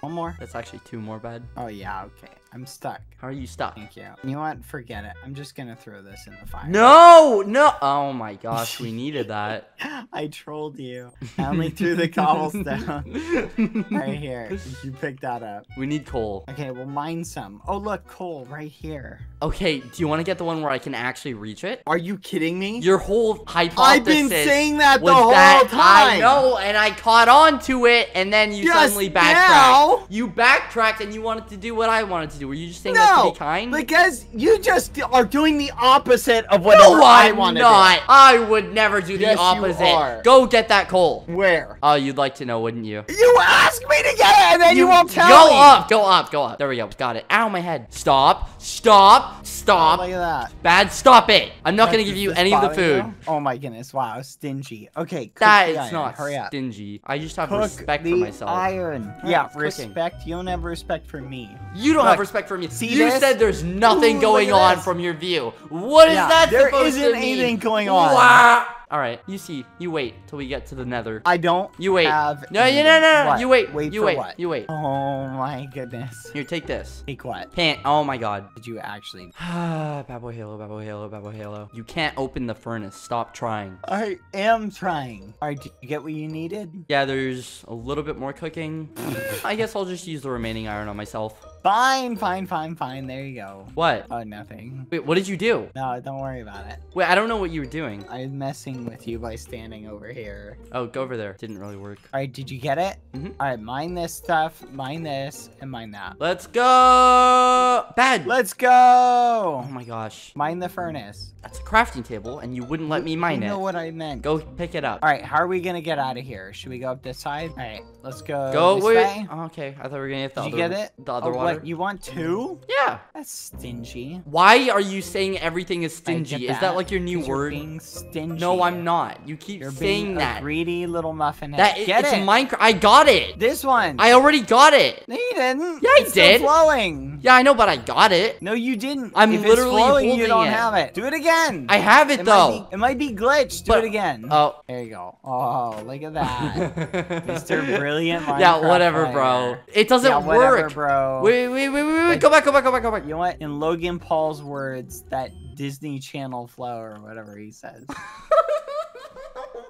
Speaker 2: One more.
Speaker 1: That's actually two more bad.
Speaker 2: Oh yeah. Okay. I'm stuck.
Speaker 1: How are you stuck?
Speaker 2: Thank you. You know what? Forget it. I'm just gonna throw this in the fire.
Speaker 1: No, no. Oh my gosh, we needed that. <laughs>
Speaker 2: I trolled you. I only threw the cobblestone <laughs> right here. You picked that up.
Speaker 1: we need coal.
Speaker 2: Okay, we'll mine some. Oh look, coal right here.
Speaker 1: Okay, do you want to get the one where I can actually reach it?
Speaker 2: Are you kidding me?
Speaker 1: Your whole hypothesis
Speaker 2: I've been saying that the whole
Speaker 1: that
Speaker 2: time.
Speaker 1: I know, and I caught on to it, and then you
Speaker 2: Just
Speaker 1: suddenly backtracked.
Speaker 2: now.
Speaker 1: You backtracked, and you wanted to do what I wanted to do. Were you just saying that to
Speaker 2: No,
Speaker 1: be kind?
Speaker 2: because you just are doing the opposite of what
Speaker 1: no,
Speaker 2: I want to
Speaker 1: not. I would never do the
Speaker 2: Yes, you
Speaker 1: opposite. Go get that coal.
Speaker 2: Where?
Speaker 1: Oh, you'd like to know, wouldn't you?
Speaker 2: You asked me to get it, and then you, won't tell
Speaker 1: go
Speaker 2: me.
Speaker 1: up, go up, go up. There we go. Got it. Ow, my head. Stop. Stop. Stop.
Speaker 2: Look at that.
Speaker 1: Bad, stop it. I'm not gonna give you any of the food.
Speaker 2: you? Oh my goodness! Wow, stingy. Okay,
Speaker 1: That is
Speaker 2: iron.
Speaker 1: not
Speaker 2: Hurry up.
Speaker 1: stingy. I just have
Speaker 2: Cook
Speaker 1: respect for myself.
Speaker 2: iron. Yeah,
Speaker 1: cooking.
Speaker 2: respect. You don't have respect for me.
Speaker 1: You don't have respect for me.
Speaker 2: see
Speaker 1: you
Speaker 2: this?
Speaker 1: said there's nothing
Speaker 2: Ooh,
Speaker 1: going on
Speaker 2: this.
Speaker 1: from your view. What is
Speaker 2: Yeah,
Speaker 1: that
Speaker 2: there
Speaker 1: supposed
Speaker 2: isn't
Speaker 1: to mean?
Speaker 2: anything going on.
Speaker 1: Wow. All right, you see, you wait till we get to the Nether.
Speaker 2: I don't.
Speaker 1: You wait. No, you no, no, no.
Speaker 2: What?
Speaker 1: You wait.
Speaker 2: Wait
Speaker 1: you
Speaker 2: for
Speaker 1: wait.
Speaker 2: what?
Speaker 1: You wait.
Speaker 2: Oh my goodness.
Speaker 1: Here, take this.
Speaker 2: Take what?
Speaker 1: Pant. Oh my God.
Speaker 2: Did you actually? <sighs>
Speaker 1: bad boy Halo. Bad boy Halo. Bad boy Halo. You can't open the furnace. Stop trying.
Speaker 2: I am trying. All right, did you get what you needed?
Speaker 1: Yeah, there's a little bit more cooking. <laughs> I guess I'll just use the remaining iron on myself.
Speaker 2: Fine, fine, fine, fine. There you go.
Speaker 1: What?
Speaker 2: Oh, nothing.
Speaker 1: Wait, what did you do?
Speaker 2: No, don't worry about it.
Speaker 1: Wait, I don't know what you were doing.
Speaker 2: I'm messing with you by standing over here.
Speaker 1: Oh, go over there. Didn't really work.
Speaker 2: All right, did you get it?
Speaker 1: Mhm.
Speaker 2: All right, mine this stuff, mine this, and mine that.
Speaker 1: Let's go. Bad.
Speaker 2: Let's go!
Speaker 1: Oh my gosh.
Speaker 2: Mine the furnace.
Speaker 1: That's a crafting table, and you wouldn't let me mine it.
Speaker 2: you
Speaker 1: it.
Speaker 2: know what I meant.
Speaker 1: Go pick it up.
Speaker 2: All right, how are we gonna get out of here? Should we go up this side? All right, let's go.
Speaker 1: Go.
Speaker 2: this
Speaker 1: Wait.
Speaker 2: way.
Speaker 1: Oh, okay. I thought we were gonna get the
Speaker 2: Did
Speaker 1: other.
Speaker 2: you get it?
Speaker 1: The other
Speaker 2: oh,
Speaker 1: water.
Speaker 2: You want two?
Speaker 1: Yeah.
Speaker 2: That's stingy.
Speaker 1: Why are you saying everything is stingy? Is that like your new word?
Speaker 2: being stingy.
Speaker 1: No, I'm not. You keep
Speaker 2: You're
Speaker 1: saying
Speaker 2: being
Speaker 1: that.
Speaker 2: a greedy little muffin.
Speaker 1: That
Speaker 2: get
Speaker 1: it's
Speaker 2: it.
Speaker 1: Minecraft. I got it.
Speaker 2: This one.
Speaker 1: I already got it.
Speaker 2: No, you didn't.
Speaker 1: Yeah, I
Speaker 2: it's still flowing.
Speaker 1: Yeah, I know, but I got it.
Speaker 2: No, you didn't.
Speaker 1: I'm
Speaker 2: if
Speaker 1: literally
Speaker 2: it's flowing,
Speaker 1: holding
Speaker 2: you don't
Speaker 1: it.
Speaker 2: have it. Do it again.
Speaker 1: I have it,
Speaker 2: it
Speaker 1: though.
Speaker 2: Might be, it might be glitched. Do
Speaker 1: But-
Speaker 2: it again.
Speaker 1: Oh.
Speaker 2: There you go. Oh, look at that. <laughs> Mr. Brilliant
Speaker 1: yeah,
Speaker 2: Minecraft
Speaker 1: whatever, bro. It doesn't
Speaker 2: yeah, whatever,
Speaker 1: work.
Speaker 2: bro.
Speaker 1: Wait, wait, wait, wait, wait.
Speaker 2: Like-
Speaker 1: Go back, go back, go back, go back.
Speaker 2: You know what? In Logan Paul's words, that Disney Channel flow or whatever he says. <laughs>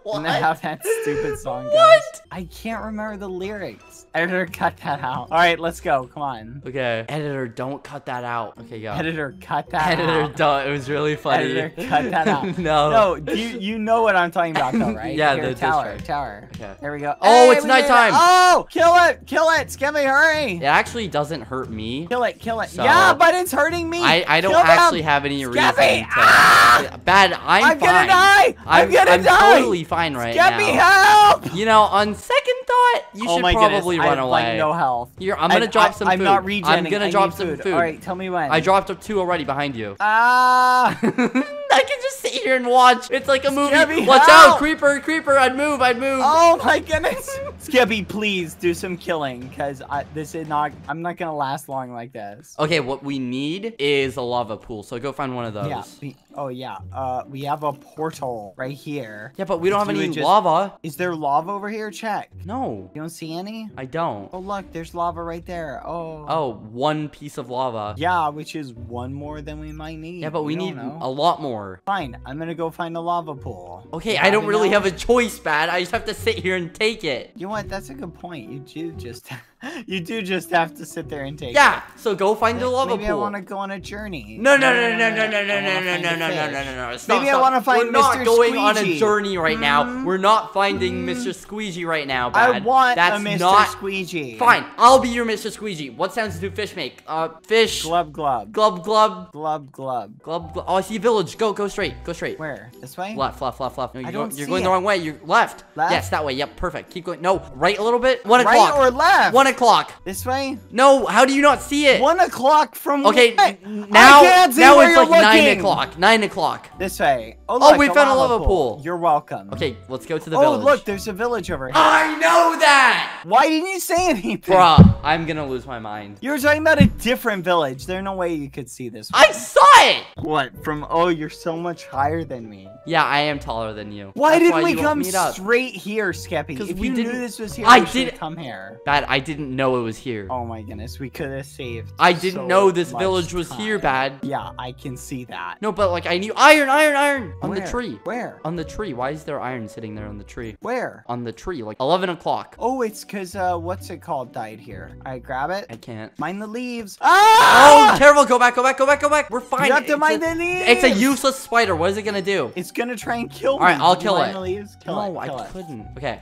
Speaker 1: What?
Speaker 2: And how that stupid song goes.
Speaker 1: What?
Speaker 2: I can't remember the lyrics. Editor, cut that out. All right, let's go. Come on.
Speaker 1: Okay. Editor, don't cut that out. Okay, go.
Speaker 2: Editor, cut that
Speaker 1: Editor,
Speaker 2: out.
Speaker 1: don't. It was really funny.
Speaker 2: Editor, cut that out. <laughs>
Speaker 1: no.
Speaker 2: No, you you know what I'm talking about though, <laughs> right?
Speaker 1: Yeah,
Speaker 2: Here,
Speaker 1: the
Speaker 2: tower,
Speaker 1: district.
Speaker 2: tower.
Speaker 1: Okay.
Speaker 2: There we go.
Speaker 1: Oh,
Speaker 2: Hey,
Speaker 1: it's
Speaker 2: we made it.
Speaker 1: nighttime.
Speaker 2: Oh, kill it, kill it, Skimmy, hurry!
Speaker 1: It actually doesn't hurt me.
Speaker 2: Kill it, kill it.
Speaker 1: So-
Speaker 2: yeah, but it's hurting me.
Speaker 1: I, I don't
Speaker 2: Kill them.
Speaker 1: actually have any reason to.
Speaker 2: Ah!
Speaker 1: Bad. I'm,
Speaker 2: I'm
Speaker 1: fine.
Speaker 2: gonna die. I'm, gonna
Speaker 1: I'm
Speaker 2: die.
Speaker 1: totally fine right
Speaker 2: Skeppy,
Speaker 1: now.
Speaker 2: help!
Speaker 1: You know, on second thought, you
Speaker 2: oh
Speaker 1: should
Speaker 2: my
Speaker 1: probably
Speaker 2: goodness, I
Speaker 1: run
Speaker 2: have,
Speaker 1: away.
Speaker 2: Like no health.
Speaker 1: Here, I'm gonna
Speaker 2: I-
Speaker 1: drop
Speaker 2: I-
Speaker 1: some
Speaker 2: I'm
Speaker 1: food.
Speaker 2: not regenning.
Speaker 1: I'm gonna
Speaker 2: I
Speaker 1: drop some
Speaker 2: food.
Speaker 1: food.
Speaker 2: All right, tell me when.
Speaker 1: I dropped up two already behind you.
Speaker 2: Ah! <laughs>
Speaker 1: I can just sit here and watch. It's like a movie.
Speaker 2: Skeppy,
Speaker 1: Watch
Speaker 2: help!
Speaker 1: out, creeper, creeper! I'd move, I'd move.
Speaker 2: Oh my goodness! <laughs> Skeppy, please do some killing, cause I, this is not. I'm not gonna last long like this.
Speaker 1: Okay, what we need is a lava pool. So go find one of those.
Speaker 2: Yeah. We, oh yeah. Uh, we have a portal right here.
Speaker 1: Yeah, but we don't
Speaker 2: If
Speaker 1: have any
Speaker 2: just-
Speaker 1: lava.
Speaker 2: Is there lava over here? Check.
Speaker 1: No,
Speaker 2: You don't see any?
Speaker 1: I don't.
Speaker 2: Oh look, there's lava right there. Oh.
Speaker 1: Oh, one piece of lava.
Speaker 2: Yeah, which is one more than we might need.
Speaker 1: Yeah, but we
Speaker 2: don't
Speaker 1: need
Speaker 2: know.
Speaker 1: a lot more.
Speaker 2: Fine, I'm gonna go find a lava pool.
Speaker 1: Okay,
Speaker 2: You
Speaker 1: I don't really
Speaker 2: enough?
Speaker 1: have a choice, Bad. I just have to sit here and take it.
Speaker 2: You know what? That's a good point. You do just, <laughs> you do just have to sit there and take.
Speaker 1: Yeah, so go find
Speaker 2: it.
Speaker 1: the lava
Speaker 2: Maybe I want to go on a journey.
Speaker 1: No, no, no, no, no, no, no, no, no, no, no, no, no, no. Stop,
Speaker 2: Maybe I wanna find
Speaker 1: We're not
Speaker 2: Mr.
Speaker 1: going on a journey right now.
Speaker 2: Mm.
Speaker 1: We're not finding Mr. Squeegee right now,
Speaker 2: I want
Speaker 1: That's
Speaker 2: a Mr.
Speaker 1: not
Speaker 2: Squeegee.
Speaker 1: Fine, I'll be your Mr. Squeegee. What sounds do fish make? Uh, fish.
Speaker 2: Glub glub.
Speaker 1: Glub glub.
Speaker 2: Glub glub.
Speaker 1: Glub glub. Oh, I see a village. Go, go straight. Go straight.
Speaker 2: Where? This way?
Speaker 1: Left, left, left, left. No, you're,
Speaker 2: I
Speaker 1: going,
Speaker 2: don't
Speaker 1: you're
Speaker 2: see
Speaker 1: going the wrong way. You're left.
Speaker 2: Left?
Speaker 1: Yes, that way. Yep, perfect. Keep going. No, right a little bit. One
Speaker 2: Right or left?
Speaker 1: One o'clock.
Speaker 2: This way?
Speaker 1: No, how do you not see it?
Speaker 2: One o'clock from
Speaker 1: Okay,
Speaker 2: what?
Speaker 1: now,
Speaker 2: I can't see
Speaker 1: now it's like nine o'clock. Nine o'clock.
Speaker 2: This way. Oh,
Speaker 1: Oh,
Speaker 2: look,
Speaker 1: we found a lava pool.
Speaker 2: You're welcome.
Speaker 1: Okay, let's go to the
Speaker 2: oh,
Speaker 1: village.
Speaker 2: look, there's a village over here.
Speaker 1: I know that!
Speaker 2: Why didn't you say anything?
Speaker 1: Bruh, I'm gonna lose my mind.
Speaker 2: You were talking about a different village. There's no way you could see this.
Speaker 1: I saw it!
Speaker 2: What? From oh, you're so much higher than me.
Speaker 1: Yeah, I am taller than you.
Speaker 2: Why
Speaker 1: That's
Speaker 2: didn't we come straight here, Skeppy?
Speaker 1: 'Cause
Speaker 2: Because
Speaker 1: we
Speaker 2: knew this was here,
Speaker 1: I
Speaker 2: we should've
Speaker 1: did-
Speaker 2: come here.
Speaker 1: Bad, I didn't know it was here.
Speaker 2: Oh my goodness, we could have saved.
Speaker 1: I didn't
Speaker 2: so
Speaker 1: know this village was here. Bad.
Speaker 2: Yeah, I can see that.
Speaker 1: No, but like I knew iron, iron, iron on the tree.
Speaker 2: Where?
Speaker 1: On the tree. Why is there iron sitting there on the tree?
Speaker 2: Where?
Speaker 1: On the tree, like 11 o'clock.
Speaker 2: Oh, it's cause uh, what's it called? Died here. I grab it.
Speaker 1: I can't.
Speaker 2: Mind the leaves. Ah!
Speaker 1: Oh,
Speaker 2: Ah!
Speaker 1: terrible! Go back, go back, go back, go back. We're fine.
Speaker 2: You have to
Speaker 1: It's
Speaker 2: mind
Speaker 1: a-
Speaker 2: the leaves.
Speaker 1: It's a useless spider. What is it gonna do?
Speaker 2: It's gonna try and kill me.
Speaker 1: All right, I'll kill
Speaker 2: mind
Speaker 1: it.
Speaker 2: The leaves? Kill
Speaker 1: no,
Speaker 2: it. Kill
Speaker 1: I
Speaker 2: it.
Speaker 1: couldn't. <laughs> Okay.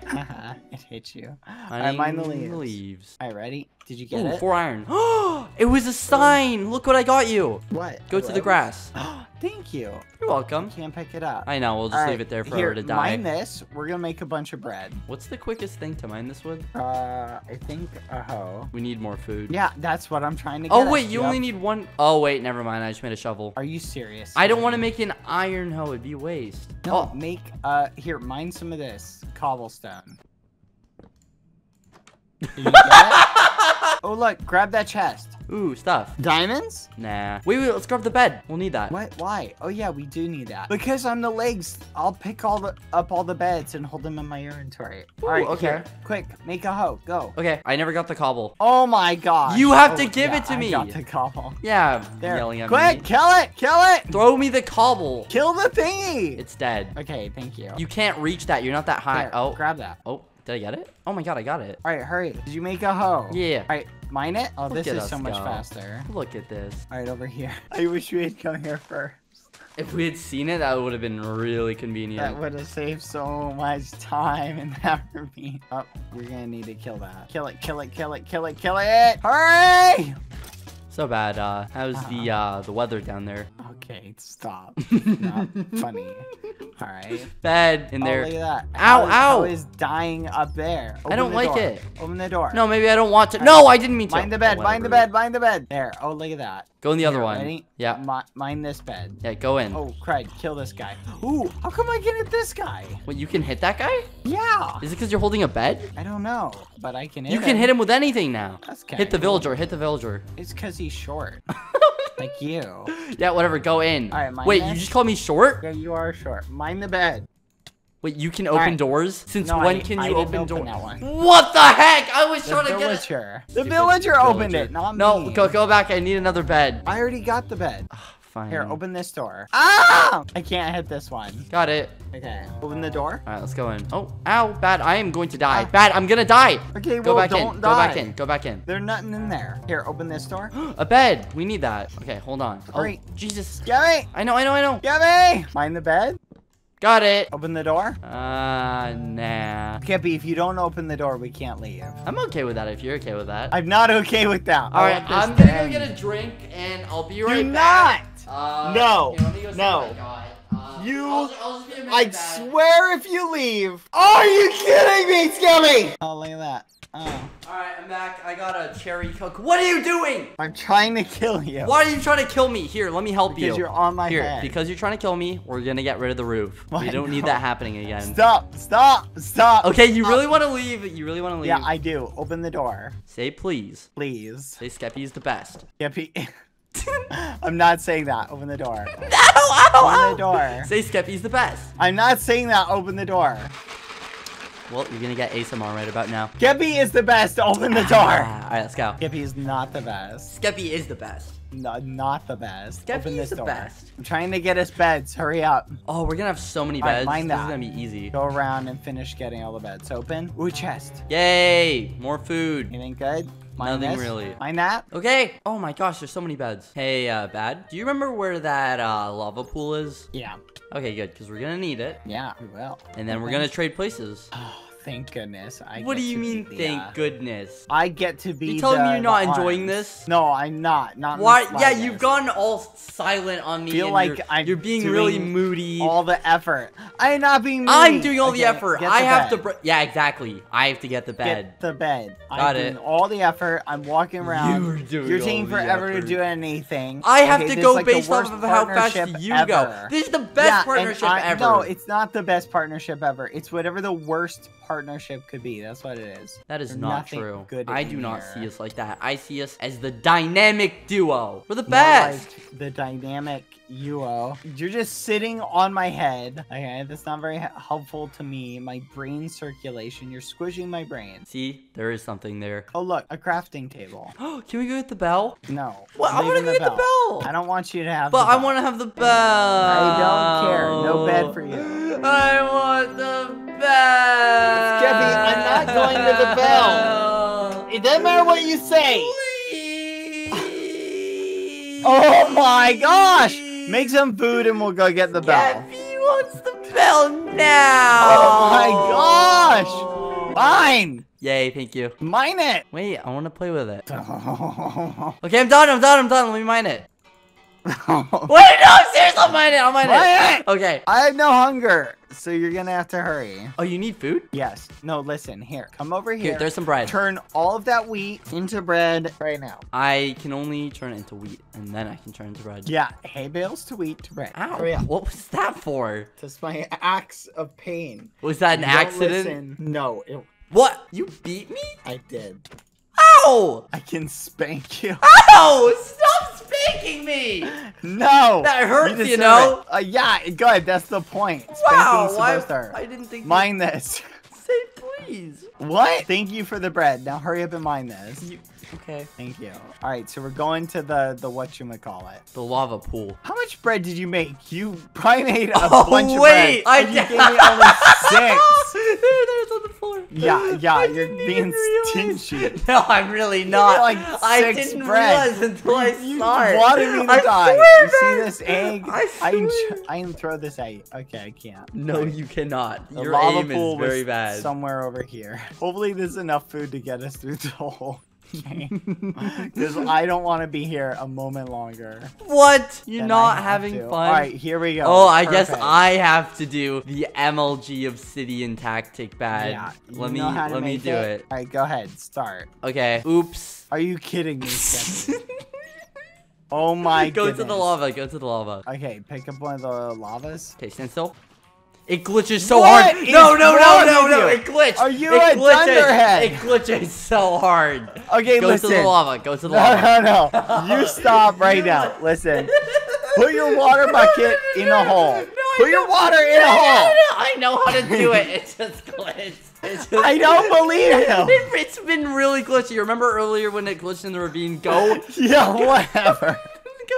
Speaker 2: it hit you. I mind the
Speaker 1: Finding
Speaker 2: leaves.
Speaker 1: moves.
Speaker 2: All right, ready? Did you get
Speaker 1: Ooh,
Speaker 2: it?
Speaker 1: four iron. <gasps> <gasps> it was a sign. Look what I got you.
Speaker 2: What?
Speaker 1: Go to the grass. <gasps>
Speaker 2: Thank you.
Speaker 1: You're welcome.
Speaker 2: Can't pick it up.
Speaker 1: I know. We'll just
Speaker 2: All
Speaker 1: leave
Speaker 2: right,
Speaker 1: it there for
Speaker 2: here,
Speaker 1: her to die.
Speaker 2: Mine this. We're gonna make a bunch of bread.
Speaker 1: What's the quickest thing to mine this with?
Speaker 2: Uh, I think a hoe.
Speaker 1: We need more food.
Speaker 2: Yeah, that's what I'm trying to get.
Speaker 1: Oh
Speaker 2: at.
Speaker 1: wait, you
Speaker 2: Yep.
Speaker 1: only need one. Oh wait, never mind. I just made a shovel.
Speaker 2: Are you serious?
Speaker 1: I don't want to make an iron hoe. It'd be a waste.
Speaker 2: No,
Speaker 1: Oh,
Speaker 2: make uh here, mine some of this cobblestone. <laughs> Did you get it? oh look, grab that chest.
Speaker 1: ooh, stuff.
Speaker 2: Diamonds?
Speaker 1: Nah. Wait, wait. Let's grab the bed. We'll need that.
Speaker 2: What? Why? Oh yeah, we do need that. Because I'm the legs, I'll pick all the up all the beds and hold them in my inventory.
Speaker 1: Ooh,
Speaker 2: all right,
Speaker 1: okay.
Speaker 2: here, quick, make a hoe. Go.
Speaker 1: Okay, I never got the cobble.
Speaker 2: Oh my god.
Speaker 1: You have to oh, give it to
Speaker 2: I
Speaker 1: me.
Speaker 2: got the cobble.
Speaker 1: Yeah,
Speaker 2: There.
Speaker 1: yelling at
Speaker 2: quick,
Speaker 1: me.
Speaker 2: kill it, kill it.
Speaker 1: Throw me the cobble.
Speaker 2: Kill the thingy.
Speaker 1: It's dead.
Speaker 2: Okay, thank you.
Speaker 1: You can't reach that. You're not that high.
Speaker 2: There,
Speaker 1: oh,
Speaker 2: grab that.
Speaker 1: oh, did I get it? Oh my god, I got it.
Speaker 2: All right, hurry. Did you make a hoe?
Speaker 1: Yeah.
Speaker 2: All right, mine it. Oh,
Speaker 1: Look
Speaker 2: this is
Speaker 1: us
Speaker 2: so much faster.
Speaker 1: Look at this.
Speaker 2: All right, over here. <laughs> I wish we had come here first.
Speaker 1: If we had seen it, that would have been really convenient.
Speaker 2: That would have saved so much time and <laughs> effort. Oh, we're gonna need to kill that. Kill it, kill it, kill it, kill it, kill it! Hurry!
Speaker 1: So bad. Uh, how's the uh the weather down there?
Speaker 2: Okay, stop. <laughs> Not funny. All right.
Speaker 1: Bed in there.
Speaker 2: Oh,
Speaker 1: there.
Speaker 2: look at that.
Speaker 1: Ow,
Speaker 2: How is-
Speaker 1: ow.
Speaker 2: how is dying up there?
Speaker 1: I don't
Speaker 2: the
Speaker 1: like
Speaker 2: door.
Speaker 1: it.
Speaker 2: Open the door.
Speaker 1: No, maybe I don't want to. No, I didn't mean to.
Speaker 2: Mind the bed, mind the bed, mind the bed. There. Oh, look at that.
Speaker 1: Go in the other
Speaker 2: Here,
Speaker 1: one.
Speaker 2: ready?
Speaker 1: Yeah.
Speaker 2: Mi- mind this bed.
Speaker 1: Yeah, go in.
Speaker 2: Oh, crud. Kill this guy. Ooh, how come I can hit this guy?
Speaker 1: Wait, you can hit that guy?
Speaker 2: Yeah.
Speaker 1: Is it because you're holding a bed?
Speaker 2: I don't know, but I can hit
Speaker 1: You can hit him with anything now.
Speaker 2: That's kinda
Speaker 1: Hit the villager. Hit the villager.
Speaker 2: It's because he's short. <laughs> like you.
Speaker 1: Yeah, whatever. Go in.
Speaker 2: All right, mind
Speaker 1: Wait,
Speaker 2: this.
Speaker 1: you just called me short?
Speaker 2: Yeah, you are short. Mind the bed.
Speaker 1: Wait, you can open
Speaker 2: right.
Speaker 1: doors? Since
Speaker 2: No,
Speaker 1: when
Speaker 2: I-
Speaker 1: can
Speaker 2: I
Speaker 1: you
Speaker 2: didn't
Speaker 1: open
Speaker 2: open
Speaker 1: doors? What the heck? I was
Speaker 2: The
Speaker 1: trying to get it.
Speaker 2: villager. The villager opened
Speaker 1: villager.
Speaker 2: it, not
Speaker 1: No,
Speaker 2: me.
Speaker 1: go go back. I need another bed.
Speaker 2: I already got the bed.
Speaker 1: Ah, Fine.
Speaker 2: Here, open this door. Ah! I can't hit this one.
Speaker 1: Got it.
Speaker 2: Okay. Open the door.
Speaker 1: All right, let's go in. Oh, ow, bad. I am going to die.
Speaker 2: Ah.
Speaker 1: Bad. I'm gonna die.
Speaker 2: Okay,
Speaker 1: Go
Speaker 2: well,
Speaker 1: back
Speaker 2: don't
Speaker 1: in.
Speaker 2: die.
Speaker 1: Go back in. Go back in.
Speaker 2: There's nothing in there. Here, open this door. <gasps>
Speaker 1: A bed. We need that. Okay, hold on. Oh, Jesus.
Speaker 2: Get me!
Speaker 1: I know. I know. I know.
Speaker 2: Get me! Mind the bed.
Speaker 1: Got it.
Speaker 2: Open the door.
Speaker 1: Uh, nah.
Speaker 2: Kippy, if you don't open the door, we can't leave.
Speaker 1: I'm okay with that if you're okay with that.
Speaker 2: I'm not okay with that.
Speaker 1: All right,
Speaker 2: I want this
Speaker 1: I'm gonna go get a drink and I'll be
Speaker 2: Do
Speaker 1: right
Speaker 2: not!
Speaker 1: Back. Uh,
Speaker 2: No,
Speaker 1: here, let me go see
Speaker 2: no.
Speaker 1: I. Uh,
Speaker 2: You-
Speaker 1: I'll, I'll just be a minute
Speaker 2: I swear if you leave. Are you kidding me, Scummy? Oh, look at that. Oh.
Speaker 1: All right, I'm back. I got a cherry coke. What are you doing?
Speaker 2: I'm trying to kill you.
Speaker 1: Why are you trying to kill me? Here, let me help
Speaker 2: Because
Speaker 1: you.
Speaker 2: you're on my
Speaker 1: Here,
Speaker 2: head.
Speaker 1: because you're trying to kill me, we're gonna get rid of the roof. We don't need that happening again.
Speaker 2: Stop, stop, stop.
Speaker 1: Okay, you
Speaker 2: stop.
Speaker 1: really want to leave? You really want to leave?
Speaker 2: Yeah, I do. Open the door,
Speaker 1: Say please.
Speaker 2: please.
Speaker 1: Say Skeppy is the best.
Speaker 2: Yippee. <laughs> <laughs> I'm not saying that. Open the door. <laughs>
Speaker 1: Ow, ow,
Speaker 2: Open the door.
Speaker 1: Say Skeppy's the best.
Speaker 2: I'm not saying that. Open the door.
Speaker 1: Well, you're gonna get ASMR right about now.
Speaker 2: Gippy is the best. Open the door.
Speaker 1: Ah, all right, let's go.
Speaker 2: Gippy is not the best.
Speaker 1: Skeppy is the best.
Speaker 2: No, not the best.
Speaker 1: Skeppy
Speaker 2: Open
Speaker 1: is
Speaker 2: this
Speaker 1: the
Speaker 2: door.
Speaker 1: best.
Speaker 2: I'm trying to get us beds. Hurry up.
Speaker 1: Oh, we're gonna have so many
Speaker 2: right,
Speaker 1: beds.
Speaker 2: mind
Speaker 1: this
Speaker 2: that.
Speaker 1: is gonna be easy.
Speaker 2: Go around and finish getting all the beds open. Ooh, chest.
Speaker 1: Yay! More food.
Speaker 2: Anything good? Mind
Speaker 1: Nothing
Speaker 2: this?
Speaker 1: really.
Speaker 2: Mind that?
Speaker 1: Okay. Oh my gosh, there's so many beds. Hey, uh, Bad. Do you remember where that uh, lava pool is?
Speaker 2: Yeah.
Speaker 1: Okay, good, because we're gonna need it.
Speaker 2: Yeah, we will.
Speaker 1: And then we're gonna trade places. <sighs>
Speaker 2: Thank goodness. I
Speaker 1: What do you mean,
Speaker 2: the,
Speaker 1: thank
Speaker 2: uh,
Speaker 1: goodness?
Speaker 2: I get to be.
Speaker 1: You telling me you're not enjoying
Speaker 2: arms.
Speaker 1: this?
Speaker 2: No, I'm not. Not.
Speaker 1: Why? Yeah, you've gone all silent on me.
Speaker 2: Feel like
Speaker 1: you're,
Speaker 2: I'm
Speaker 1: you're being really moody.
Speaker 2: all the effort. I'm not being. Moody.
Speaker 1: I'm doing all the effort. I
Speaker 2: the
Speaker 1: have to.
Speaker 2: bed.
Speaker 1: Br- yeah, exactly. I have to get the bed.
Speaker 2: Get the bed.
Speaker 1: Got
Speaker 2: I'm
Speaker 1: it.
Speaker 2: doing all the effort. I'm walking around.
Speaker 1: You're doing
Speaker 2: You're taking
Speaker 1: the
Speaker 2: forever
Speaker 1: effort.
Speaker 2: to do anything.
Speaker 1: I have
Speaker 2: Okay,
Speaker 1: to go
Speaker 2: like the
Speaker 1: based off of how fast you
Speaker 2: ever.
Speaker 1: go. This is the best
Speaker 2: Yeah,
Speaker 1: partnership
Speaker 2: I-
Speaker 1: ever.
Speaker 2: No, it's not the best partnership ever. It's whatever the worst partnership could be. That's what it is.
Speaker 1: That is
Speaker 2: There's
Speaker 1: not true.
Speaker 2: good
Speaker 1: I do not
Speaker 2: here.
Speaker 1: see us like that. I see us as the dynamic duo. We're the best.
Speaker 2: like the dynamic duo. You're just sitting on my head. Okay, that's not very helpful to me. My brain circulation. You're squishing my brain.
Speaker 1: See, there is something there.
Speaker 2: Oh look, a crafting table.
Speaker 1: Oh, <gasps> can we go get the bell?
Speaker 2: No.
Speaker 1: Well, I wanna go get the bell.
Speaker 2: I don't want you to have.
Speaker 1: But I want to have the bell.
Speaker 2: I don't care. No bed for you. <gasps>
Speaker 1: I want the bell.
Speaker 2: Skeppy, I'm not going to the bell. It doesn't matter what you say.
Speaker 1: Please.
Speaker 2: Oh my gosh! Make some food and we'll go get the bell.
Speaker 1: Skeppy wants the bell now.
Speaker 2: Oh my gosh! Fine.
Speaker 1: Yay, thank you.
Speaker 2: Mine it.
Speaker 1: Wait, I want to play with it. <laughs> Okay, I'm done. I'm done. I'm done. Let me mine it. <laughs> Wait, no, seriously, I'll mine it. I'll mine
Speaker 2: Mine
Speaker 1: it.
Speaker 2: it.
Speaker 1: Okay.
Speaker 2: I have no hunger, so you're gonna have to hurry.
Speaker 1: Oh, you need food?
Speaker 2: Yes. No, listen. Here, come over here.
Speaker 1: Here, there's some bread.
Speaker 2: Turn all of that wheat into bread right now.
Speaker 1: I can only turn it into wheat, and then I can turn it into bread.
Speaker 2: Yeah, hay bales to wheat to bread.
Speaker 1: Ow.
Speaker 2: Hurry up.
Speaker 1: What was that for?
Speaker 2: That's my axe of pain.
Speaker 1: Was that an
Speaker 2: You
Speaker 1: accident?
Speaker 2: listen. No, it,
Speaker 1: What? You beat me?
Speaker 2: I did.
Speaker 1: Ow!
Speaker 2: I can spank you. <laughs>
Speaker 1: Ow! Stop spanking me!
Speaker 2: No.
Speaker 1: That hurts, you know?
Speaker 2: it. Uh, yeah, good. That's the point.
Speaker 1: Wow!
Speaker 2: Spanking's
Speaker 1: Why?
Speaker 2: to.
Speaker 1: I didn't think.
Speaker 2: Mind this.
Speaker 1: Say please.
Speaker 2: What? Thank you for the bread. Now hurry up and mind this.
Speaker 1: You, okay.
Speaker 2: Thank you. All right, so we're going to the the what you call it.
Speaker 1: The lava pool.
Speaker 2: How much bread did you make? You probably made a
Speaker 1: Oh,
Speaker 2: bunch of
Speaker 1: wait,
Speaker 2: bread.
Speaker 1: I
Speaker 2: and you gave me <laughs> only six.
Speaker 1: there, there's on the floor.
Speaker 2: Yeah, yeah,
Speaker 1: I
Speaker 2: you're being stingy. <laughs>
Speaker 1: No, I'm really not.
Speaker 2: like
Speaker 1: I
Speaker 2: six
Speaker 1: didn't
Speaker 2: bread.
Speaker 1: realize until I
Speaker 2: You
Speaker 1: saw it.
Speaker 2: wanted me to
Speaker 1: I
Speaker 2: die.
Speaker 1: Swear,
Speaker 2: you see this egg? <laughs>
Speaker 1: I
Speaker 2: I can,
Speaker 1: swear.
Speaker 2: I can throw this at you. Okay, I can't.
Speaker 1: No,
Speaker 2: Alright.
Speaker 1: you cannot.
Speaker 2: The
Speaker 1: Your
Speaker 2: lava
Speaker 1: aim
Speaker 2: pool
Speaker 1: is very
Speaker 2: was
Speaker 1: bad.
Speaker 2: somewhere over here. Hopefully, there's enough food to get us through the whole Because <laughs> I don't want to be here a moment longer.
Speaker 1: What? You're not having
Speaker 2: to.
Speaker 1: fun?
Speaker 2: All right, here we go.
Speaker 1: Oh, I guess I have to do the MLG Obsidian tactic bad.
Speaker 2: Yeah,
Speaker 1: let me
Speaker 2: know how to
Speaker 1: let me do it.
Speaker 2: All right, go ahead. Start.
Speaker 1: Okay. Oops.
Speaker 2: Are you kidding me, <laughs> Oh my god.
Speaker 1: Go
Speaker 2: goodness.
Speaker 1: to the lava. Go to the lava.
Speaker 2: Okay, pick up one of the lavas.
Speaker 1: Okay, stand still. It glitches so
Speaker 2: What
Speaker 1: hard. No, no, no, no, no. It glitched.
Speaker 2: Are you
Speaker 1: it
Speaker 2: a
Speaker 1: glitches.
Speaker 2: dunderhead?
Speaker 1: It glitches so hard.
Speaker 2: Okay,
Speaker 1: Go
Speaker 2: listen.
Speaker 1: to the lava. Go to the lava.
Speaker 2: No, no, no. You stop right now. Listen. Put your water bucket in a hole. <laughs>
Speaker 1: No,
Speaker 2: Put your water in a hole.
Speaker 1: I know how to do it. It just glitched. Just
Speaker 2: I don't believe <laughs> you.
Speaker 1: It, it's been really glitchy. Remember earlier when it glitched in the ravine? Go. <laughs>
Speaker 2: Yeah, whatever.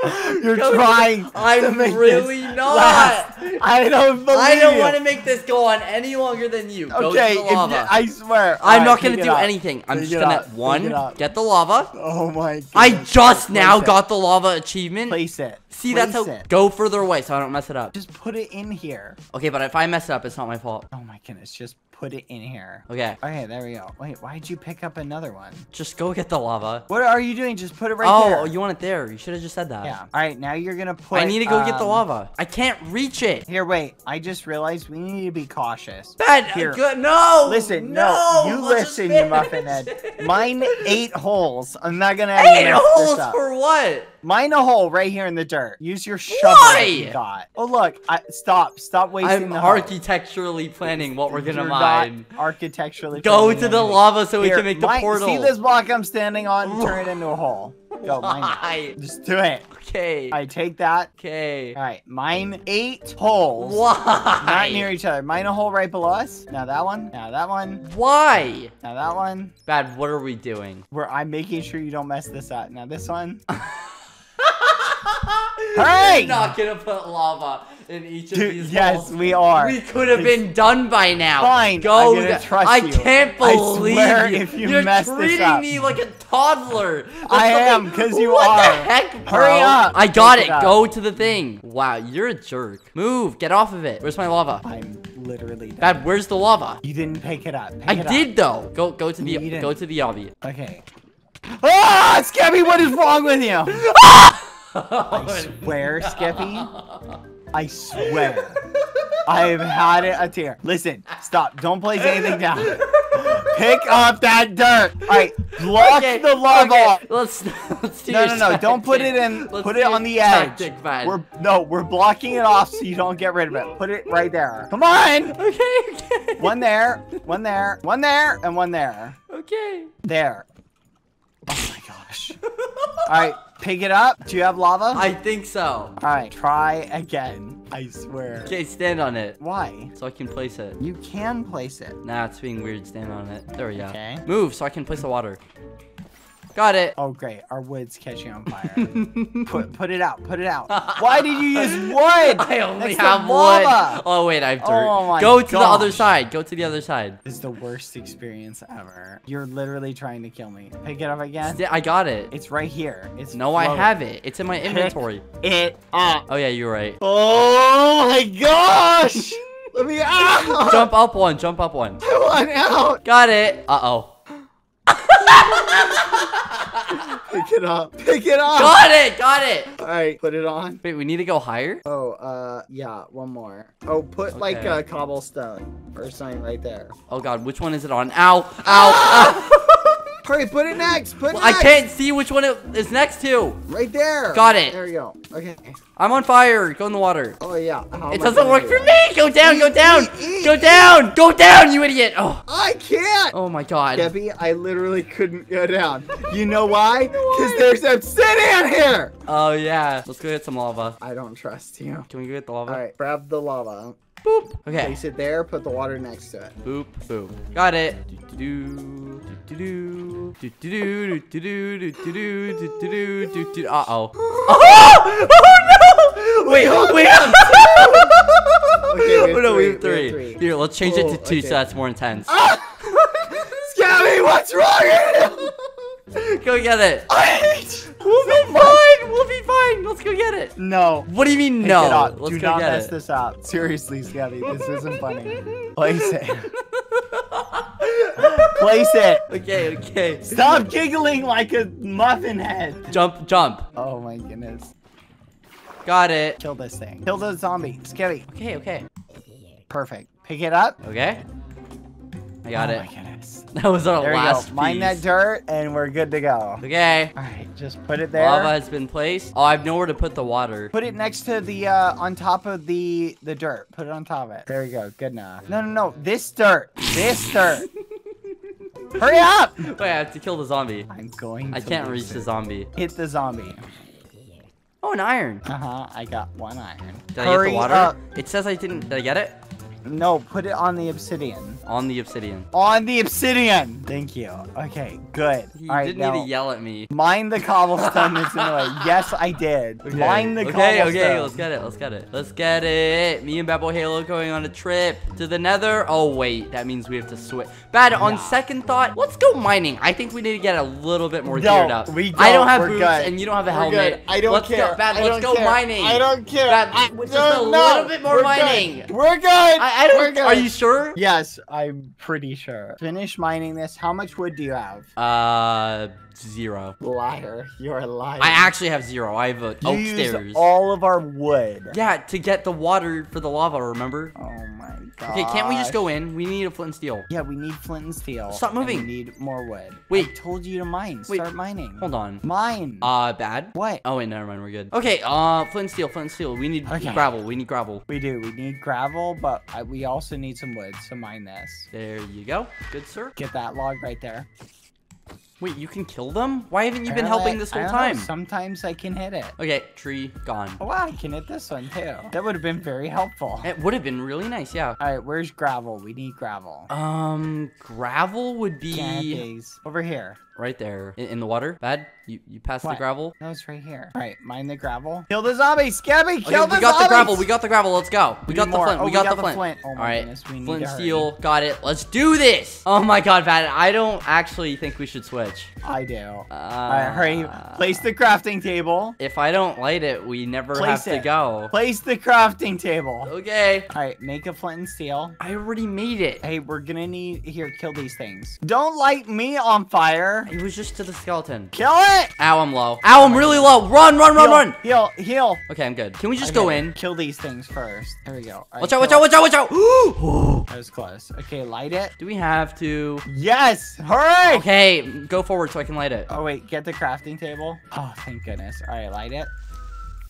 Speaker 1: Go. <gasps>
Speaker 2: You're
Speaker 1: go.
Speaker 2: trying. <laughs> to
Speaker 1: I'm
Speaker 2: make
Speaker 1: really
Speaker 2: this
Speaker 1: not.
Speaker 2: last. I don't believe
Speaker 1: I don't want to make this go on any longer than you.
Speaker 2: Okay,
Speaker 1: to the
Speaker 2: if you. I swear.
Speaker 1: I'm
Speaker 2: Alright,
Speaker 1: not gonna do anything. I'm
Speaker 2: Pick
Speaker 1: just gonna
Speaker 2: up,
Speaker 1: one get the lava.
Speaker 2: Oh my god.
Speaker 1: I just now
Speaker 2: it.
Speaker 1: got the lava achievement.
Speaker 2: Place it.
Speaker 1: See, that's how.
Speaker 2: it.
Speaker 1: Go further away so I don't mess it up.
Speaker 2: Just put it in here.
Speaker 1: Okay, but if I mess it up, it's not my fault.
Speaker 2: Oh my goodness. Just put it in here.
Speaker 1: Okay,
Speaker 2: Okay, there we go. Wait, why'd you pick up another one?
Speaker 1: just go get the lava.
Speaker 2: What are you doing? Just put it right
Speaker 1: oh,
Speaker 2: there.
Speaker 1: Oh, you want it there? You should have just said that.
Speaker 2: Yeah. All right, now you're gonna put.
Speaker 1: I need to go get the
Speaker 2: um,
Speaker 1: lava. I can't reach it.
Speaker 2: Here, wait. I just realized we need to be cautious.
Speaker 1: Bad.
Speaker 2: Here.
Speaker 1: Good. No.
Speaker 2: Listen,
Speaker 1: no.
Speaker 2: no, you
Speaker 1: let's
Speaker 2: listen, you muffin head. Mine <laughs> eight holes. I'm not gonna have
Speaker 1: Eight holes for what?
Speaker 2: Mine a hole right here in the dirt. Use your shovel
Speaker 1: Why?
Speaker 2: got. Oh look, I, stop, stop wasting
Speaker 1: I'm architecturally planning what we're gonna mine.
Speaker 2: Architecturally.
Speaker 1: Go to the lava so we can make the
Speaker 2: mine-
Speaker 1: portal.
Speaker 2: See this block I'm standing on? <laughs> Turn it into a hole. Go, mine
Speaker 1: Why?
Speaker 2: Just do it.
Speaker 1: Okay.
Speaker 2: I take that.
Speaker 1: Okay.
Speaker 2: All right, mine eight holes.
Speaker 1: Why?
Speaker 2: Not near each other. Mine a hole right below us. Now that one. Now that one.
Speaker 1: Why?
Speaker 2: Now that one.
Speaker 1: Bad. What are we doing?
Speaker 2: Where I'm making sure you don't mess this up. Now this one. <laughs> <laughs> Hey!
Speaker 1: We're not gonna put lava in each of
Speaker 2: Dude,
Speaker 1: these
Speaker 2: yes,
Speaker 1: holes.
Speaker 2: we are.
Speaker 1: We could have been done by now.
Speaker 2: Fine,
Speaker 1: Go. Th-
Speaker 2: trust
Speaker 1: I can't
Speaker 2: I
Speaker 1: believe
Speaker 2: swear
Speaker 1: you.
Speaker 2: if you
Speaker 1: You're
Speaker 2: mess this
Speaker 1: treating
Speaker 2: up.
Speaker 1: me like a toddler. That's
Speaker 2: I am, cause you
Speaker 1: what
Speaker 2: are.
Speaker 1: the heck, bro?
Speaker 2: Hurry up.
Speaker 1: I got
Speaker 2: Pick
Speaker 1: it.
Speaker 2: it.
Speaker 1: Go to the thing. Wow, you're a jerk. Move. Get off of it. Where's my lava?
Speaker 2: I'm literally done.
Speaker 1: Bad. Where's the lava?
Speaker 2: You didn't pick it up. Pick
Speaker 1: I
Speaker 2: it up.
Speaker 1: did though. Go. Go to the. Go to the obby.
Speaker 2: Okay. Ah, Skeppy, what is wrong with you? <laughs> <laughs> Oh, I swear, Skeppy. <laughs> I swear. I've had it a tear. Listen, stop. Don't place anything down. Pick up that dirt. All right, block
Speaker 1: Okay,
Speaker 2: the lava.
Speaker 1: okay, Let's, let's do
Speaker 2: No, no, no. Don't put it in.
Speaker 1: Let's
Speaker 2: put it on the edge.
Speaker 1: tactic.
Speaker 2: We're no, we're blocking it off so you don't get rid of it. Put it right there. Come on.
Speaker 1: Okay, okay.
Speaker 2: One there, one there, one there, and one there.
Speaker 1: Okay.
Speaker 2: There. Oh my gosh. All right, pick it up. Do you have lava?
Speaker 1: I think so.
Speaker 2: All right, try again. I swear.
Speaker 1: Okay, stand on it
Speaker 2: Why?
Speaker 1: so I can place it.
Speaker 2: You can place it.
Speaker 1: Nah, it's being weird. Stand on it. There we go.
Speaker 2: Okay.
Speaker 1: Move so I can place the water. Got it.
Speaker 2: Oh great, our wood's catching on fire. <laughs> put put it out. Put it out. <laughs> Why did you use wood?
Speaker 1: I only have wood. Oh wait, I have dirt.
Speaker 2: Oh my
Speaker 1: Go to the other side. Go to the other side.
Speaker 2: This is the worst experience ever. You're literally trying to kill me. Pick it up again.
Speaker 1: I got it.
Speaker 2: It's right here. It's
Speaker 1: No, I have it. It's in my inventory.
Speaker 2: it up.
Speaker 1: Oh yeah, you're right.
Speaker 2: Oh my gosh! <laughs> Let me out!
Speaker 1: Jump up one. Jump up one.
Speaker 2: I want out!
Speaker 1: Got it. Uh oh.
Speaker 2: Pick it up. Pick it up.
Speaker 1: Got it, got it.
Speaker 2: All right, put it on.
Speaker 1: Wait, we need to go higher?
Speaker 2: Oh, uh, yeah, one more. Oh, put like a cobblestone or something right there.
Speaker 1: Oh god, which one is it on? Ow, ow, <laughs> ow.
Speaker 2: Hurry, put it next. Put
Speaker 1: Well,
Speaker 2: it
Speaker 1: I can't see which one it is next to.
Speaker 2: Right there.
Speaker 1: Got it.
Speaker 2: There we go. Okay.
Speaker 1: I'm on fire. Go in the water.
Speaker 2: Oh yeah. How
Speaker 1: It doesn't work
Speaker 2: do
Speaker 1: for me. Go down, go down.
Speaker 2: eat,
Speaker 1: Go
Speaker 2: eat.
Speaker 1: down. Go down, you idiot. Oh,
Speaker 2: I can't.
Speaker 1: oh my god.
Speaker 2: Debbie, I literally couldn't go down. You know why? <laughs> Because there's obsidian here.
Speaker 1: Oh yeah. Let's go get some lava.
Speaker 2: I don't trust you.
Speaker 1: Can we go get the lava?
Speaker 2: All right, grab the lava.
Speaker 1: Boop. Okay.
Speaker 2: Place it there. Put the water next to it.
Speaker 1: Boop, boop. Got it. Do do do do do uh oh. Oh, oh no! Wait, wait.
Speaker 2: okay, we're
Speaker 1: oh, no,
Speaker 2: three, we have three. three.
Speaker 1: Here, let's change
Speaker 2: oh, it
Speaker 1: to two
Speaker 2: okay.
Speaker 1: so that's more intense.
Speaker 2: Ah! Skeppy, what's wrong here?
Speaker 1: go get it.
Speaker 2: Wait,
Speaker 1: we'll be so fine. Fun. We'll be fine. Let's go get it.
Speaker 2: No.
Speaker 1: What do you mean no? Let's
Speaker 2: do
Speaker 1: go
Speaker 2: not
Speaker 1: get
Speaker 2: mess
Speaker 1: it.
Speaker 2: this up. Seriously, Skeppy, this isn't funny. Play safe. Place it.
Speaker 1: okay, okay.
Speaker 2: Stop giggling like a muffin head.
Speaker 1: Jump, jump.
Speaker 2: Oh my goodness.
Speaker 1: Got it.
Speaker 2: Kill this thing. Kill the zombie. Skeppy.
Speaker 1: Okay, okay.
Speaker 2: Perfect. Pick it up.
Speaker 1: Okay. I got
Speaker 2: oh
Speaker 1: it. <laughs> That was our
Speaker 2: There
Speaker 1: last.
Speaker 2: Mine that dirt and we're good to go.
Speaker 1: Okay.
Speaker 2: All right, just put it there.
Speaker 1: Lava has been placed. Oh, I have nowhere to put the water.
Speaker 2: Put it next to the uh on top of the the dirt. Put it on top of it. There we go. Good enough. No, no, no. This dirt. This dirt. <laughs> Hurry up!
Speaker 1: Wait, I have to kill the zombie.
Speaker 2: I'm going.
Speaker 1: I can't reach the zombie.
Speaker 2: Hit the zombie.
Speaker 1: Oh, an iron.
Speaker 2: Uh huh. I got one iron.
Speaker 1: Did I
Speaker 2: Hurry
Speaker 1: get the water?
Speaker 2: up.
Speaker 1: It says I didn't. Did I get it?
Speaker 2: No, put it on the obsidian.
Speaker 1: On the obsidian.
Speaker 2: On the obsidian. Thank you. Okay, good.
Speaker 1: You
Speaker 2: All right,
Speaker 1: didn't
Speaker 2: now
Speaker 1: need to yell at me.
Speaker 2: mine the cobblestone that's in the way. <laughs> Yes, I did. Mine the
Speaker 1: okay,
Speaker 2: cobblestone.
Speaker 1: okay, okay, let's get it, let's get it. Let's get it. Me and BadBoyHalo going on a trip to the nether. Oh, wait, that means we have to switch. Bad, on second thought, let's go mining. I think we need to get a little bit more
Speaker 2: No,
Speaker 1: geared up.
Speaker 2: we don't
Speaker 1: I don't. have
Speaker 2: We're
Speaker 1: boots
Speaker 2: good.
Speaker 1: and you don't have a
Speaker 2: We're
Speaker 1: helmet.
Speaker 2: good. I don't
Speaker 1: let's
Speaker 2: care.
Speaker 1: Go, Bad,
Speaker 2: I
Speaker 1: let's go
Speaker 2: care.
Speaker 1: mining.
Speaker 2: I don't care.
Speaker 1: Bad,
Speaker 2: I
Speaker 1: just
Speaker 2: don't
Speaker 1: a
Speaker 2: know.
Speaker 1: little bit more
Speaker 2: We're
Speaker 1: mining.
Speaker 2: Good. We're good.
Speaker 1: I, I don't.
Speaker 2: good.
Speaker 1: Are you sure?
Speaker 2: Yes, I'm pretty sure. Finish mining this. How much wood do you have?
Speaker 1: Uh, zero.
Speaker 2: Liar. You're a liar.
Speaker 1: I actually have zero. I have a
Speaker 2: you
Speaker 1: oak
Speaker 2: used
Speaker 1: stairs.
Speaker 2: all of our wood.
Speaker 1: Yeah, to get the water for the lava, remember?
Speaker 2: Oh my god.
Speaker 1: Okay, can't we just go in? We need a flint and steel.
Speaker 2: Yeah, we need flint and steel.
Speaker 1: Stop moving.
Speaker 2: we need more wood.
Speaker 1: Wait.
Speaker 2: I told you to mine.
Speaker 1: Wait.
Speaker 2: Start mining.
Speaker 1: Hold on.
Speaker 2: Mine.
Speaker 1: Uh, bad?
Speaker 2: what?
Speaker 1: Oh, wait, never mind. We're good. Okay, uh, flint and steel, flint and steel. We need
Speaker 2: Okay.
Speaker 1: gravel. We need gravel.
Speaker 2: We do. We need gravel, but I, we also need some wood. So mine this.
Speaker 1: There you go. Good, sir.
Speaker 2: Get that log right there.
Speaker 1: Wait, you can kill them? Why haven't you been
Speaker 2: Apparently-
Speaker 1: helping this whole
Speaker 2: know,
Speaker 1: time?
Speaker 2: Sometimes I can hit it.
Speaker 1: Okay, tree gone.
Speaker 2: Oh wow, I can hit this one too. That would have been very helpful.
Speaker 1: It would have been really nice, yeah.
Speaker 2: All right, where's gravel? We need gravel.
Speaker 1: Um, gravel would be
Speaker 2: Canopies. Over here.
Speaker 1: Right there in, in the water. Bad? You you passed the gravel?
Speaker 2: No, it's right here. All right, mine the gravel. Kill the zombie, Skeppy.
Speaker 1: Okay,
Speaker 2: Kill the
Speaker 1: we got the gravel. We got the gravel. Let's go. We,
Speaker 2: We
Speaker 1: got the
Speaker 2: more.
Speaker 1: flint.
Speaker 2: Oh,
Speaker 1: we
Speaker 2: we
Speaker 1: got,
Speaker 2: got
Speaker 1: the
Speaker 2: the
Speaker 1: flint.
Speaker 2: flint. Oh
Speaker 1: All right,
Speaker 2: goodness, we need
Speaker 1: flint
Speaker 2: to
Speaker 1: steel. Got it. Let's do this. Oh my god, Bad. I don't actually think we should switch.
Speaker 2: I do.
Speaker 1: Uh,
Speaker 2: All right, hurry. Place the crafting table.
Speaker 1: If I don't light it, we never
Speaker 2: Place
Speaker 1: have to go.
Speaker 2: Place the crafting table.
Speaker 1: Okay.
Speaker 2: All right, make a flint and steel.
Speaker 1: I already made it.
Speaker 2: Hey, we're gonna need here. Kill these things. Don't light me on fire.
Speaker 1: It was just to the skeleton.
Speaker 2: Kill it.
Speaker 1: Ow, I'm low. Ow, I'm really low. Run, run, run,
Speaker 2: heal,
Speaker 1: run.
Speaker 2: Heal, heal.
Speaker 1: Okay, I'm good. Can we just go in?
Speaker 2: Kill these things first. There we go. Right,
Speaker 1: Watch out, watch out, watch out, watch <gasps> out.
Speaker 2: That was close. Okay, light it.
Speaker 1: Do we have to?
Speaker 2: Yes. Hurry.
Speaker 1: Okay, go forward so I can light it.
Speaker 2: Oh wait, get the crafting table. Oh, thank goodness. All right, light it.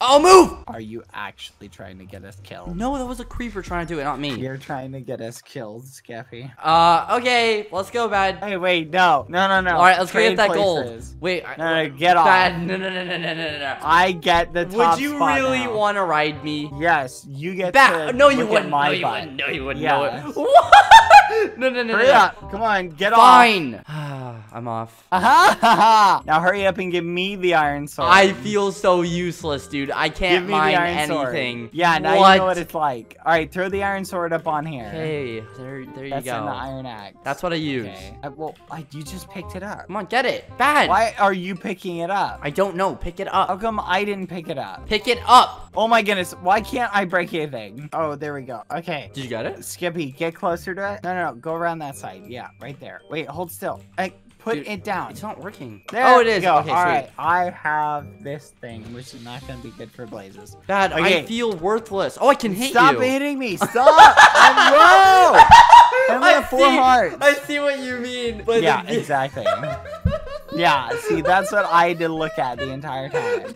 Speaker 1: Oh, move!
Speaker 2: Are you actually trying to get us killed?
Speaker 1: No, that was a creeper trying to do it, not me.
Speaker 2: You're trying to get us killed, Skeppy.
Speaker 1: Uh, okay, let's go, bad.
Speaker 2: Hey, wait, no, no, no, no.
Speaker 1: All right, let's go get that
Speaker 2: places.
Speaker 1: gold. Wait,
Speaker 2: No, no, get off.
Speaker 1: bad. No, no, no, no, no, no, no.
Speaker 2: I get the top
Speaker 1: Would you really want to ride me?
Speaker 2: Yes, you get to
Speaker 1: No, you wouldn't.
Speaker 2: my
Speaker 1: No, you wouldn't. No, you wouldn't.
Speaker 2: Yes.
Speaker 1: No. <laughs> What? <laughs> No, no, no,
Speaker 2: Hurry
Speaker 1: no. no.
Speaker 2: up. Come on, get off.
Speaker 1: Fine. <sighs> I'm off. <laughs>
Speaker 2: Now hurry up and give me the iron sword.
Speaker 1: I feel so useless, dude. I can't mine
Speaker 2: iron sword.
Speaker 1: anything.
Speaker 2: Yeah, now
Speaker 1: what?
Speaker 2: you know what it's like. All right, throw the iron sword up on here.
Speaker 1: Hey, there, there you go.
Speaker 2: That's in the iron axe.
Speaker 1: That's what I use.
Speaker 2: Okay. Uh, well, I, you just picked it up.
Speaker 1: Come on, get it. Bad.
Speaker 2: Why are you picking it up?
Speaker 1: I don't know. Pick it up.
Speaker 2: How come I didn't pick it up?
Speaker 1: Pick it up.
Speaker 2: Oh my goodness, why can't I break anything? Oh, there we go. Okay.
Speaker 1: Did you get it?
Speaker 2: Skeppy, get closer to it. No, no, no, go around that side. Yeah, right there. Wait, hold still. Hey, Put
Speaker 1: Dude,
Speaker 2: it down.
Speaker 1: It's not working.
Speaker 2: There
Speaker 1: oh, it
Speaker 2: we. Go.
Speaker 1: Okay,
Speaker 2: All
Speaker 1: sweet.
Speaker 2: right, I have this thing, which is not gonna be good for blazes.
Speaker 1: Dad,
Speaker 2: Okay.
Speaker 1: I feel worthless. Oh, I can hit
Speaker 2: Stop
Speaker 1: you.
Speaker 2: hitting me! <laughs> Stop! I'm low. <laughs> I only have four
Speaker 1: see,
Speaker 2: hearts.
Speaker 1: I see what you mean. But
Speaker 2: yeah,
Speaker 1: the- <laughs>
Speaker 2: exactly. yeah, see, that's what I had to look at the entire time.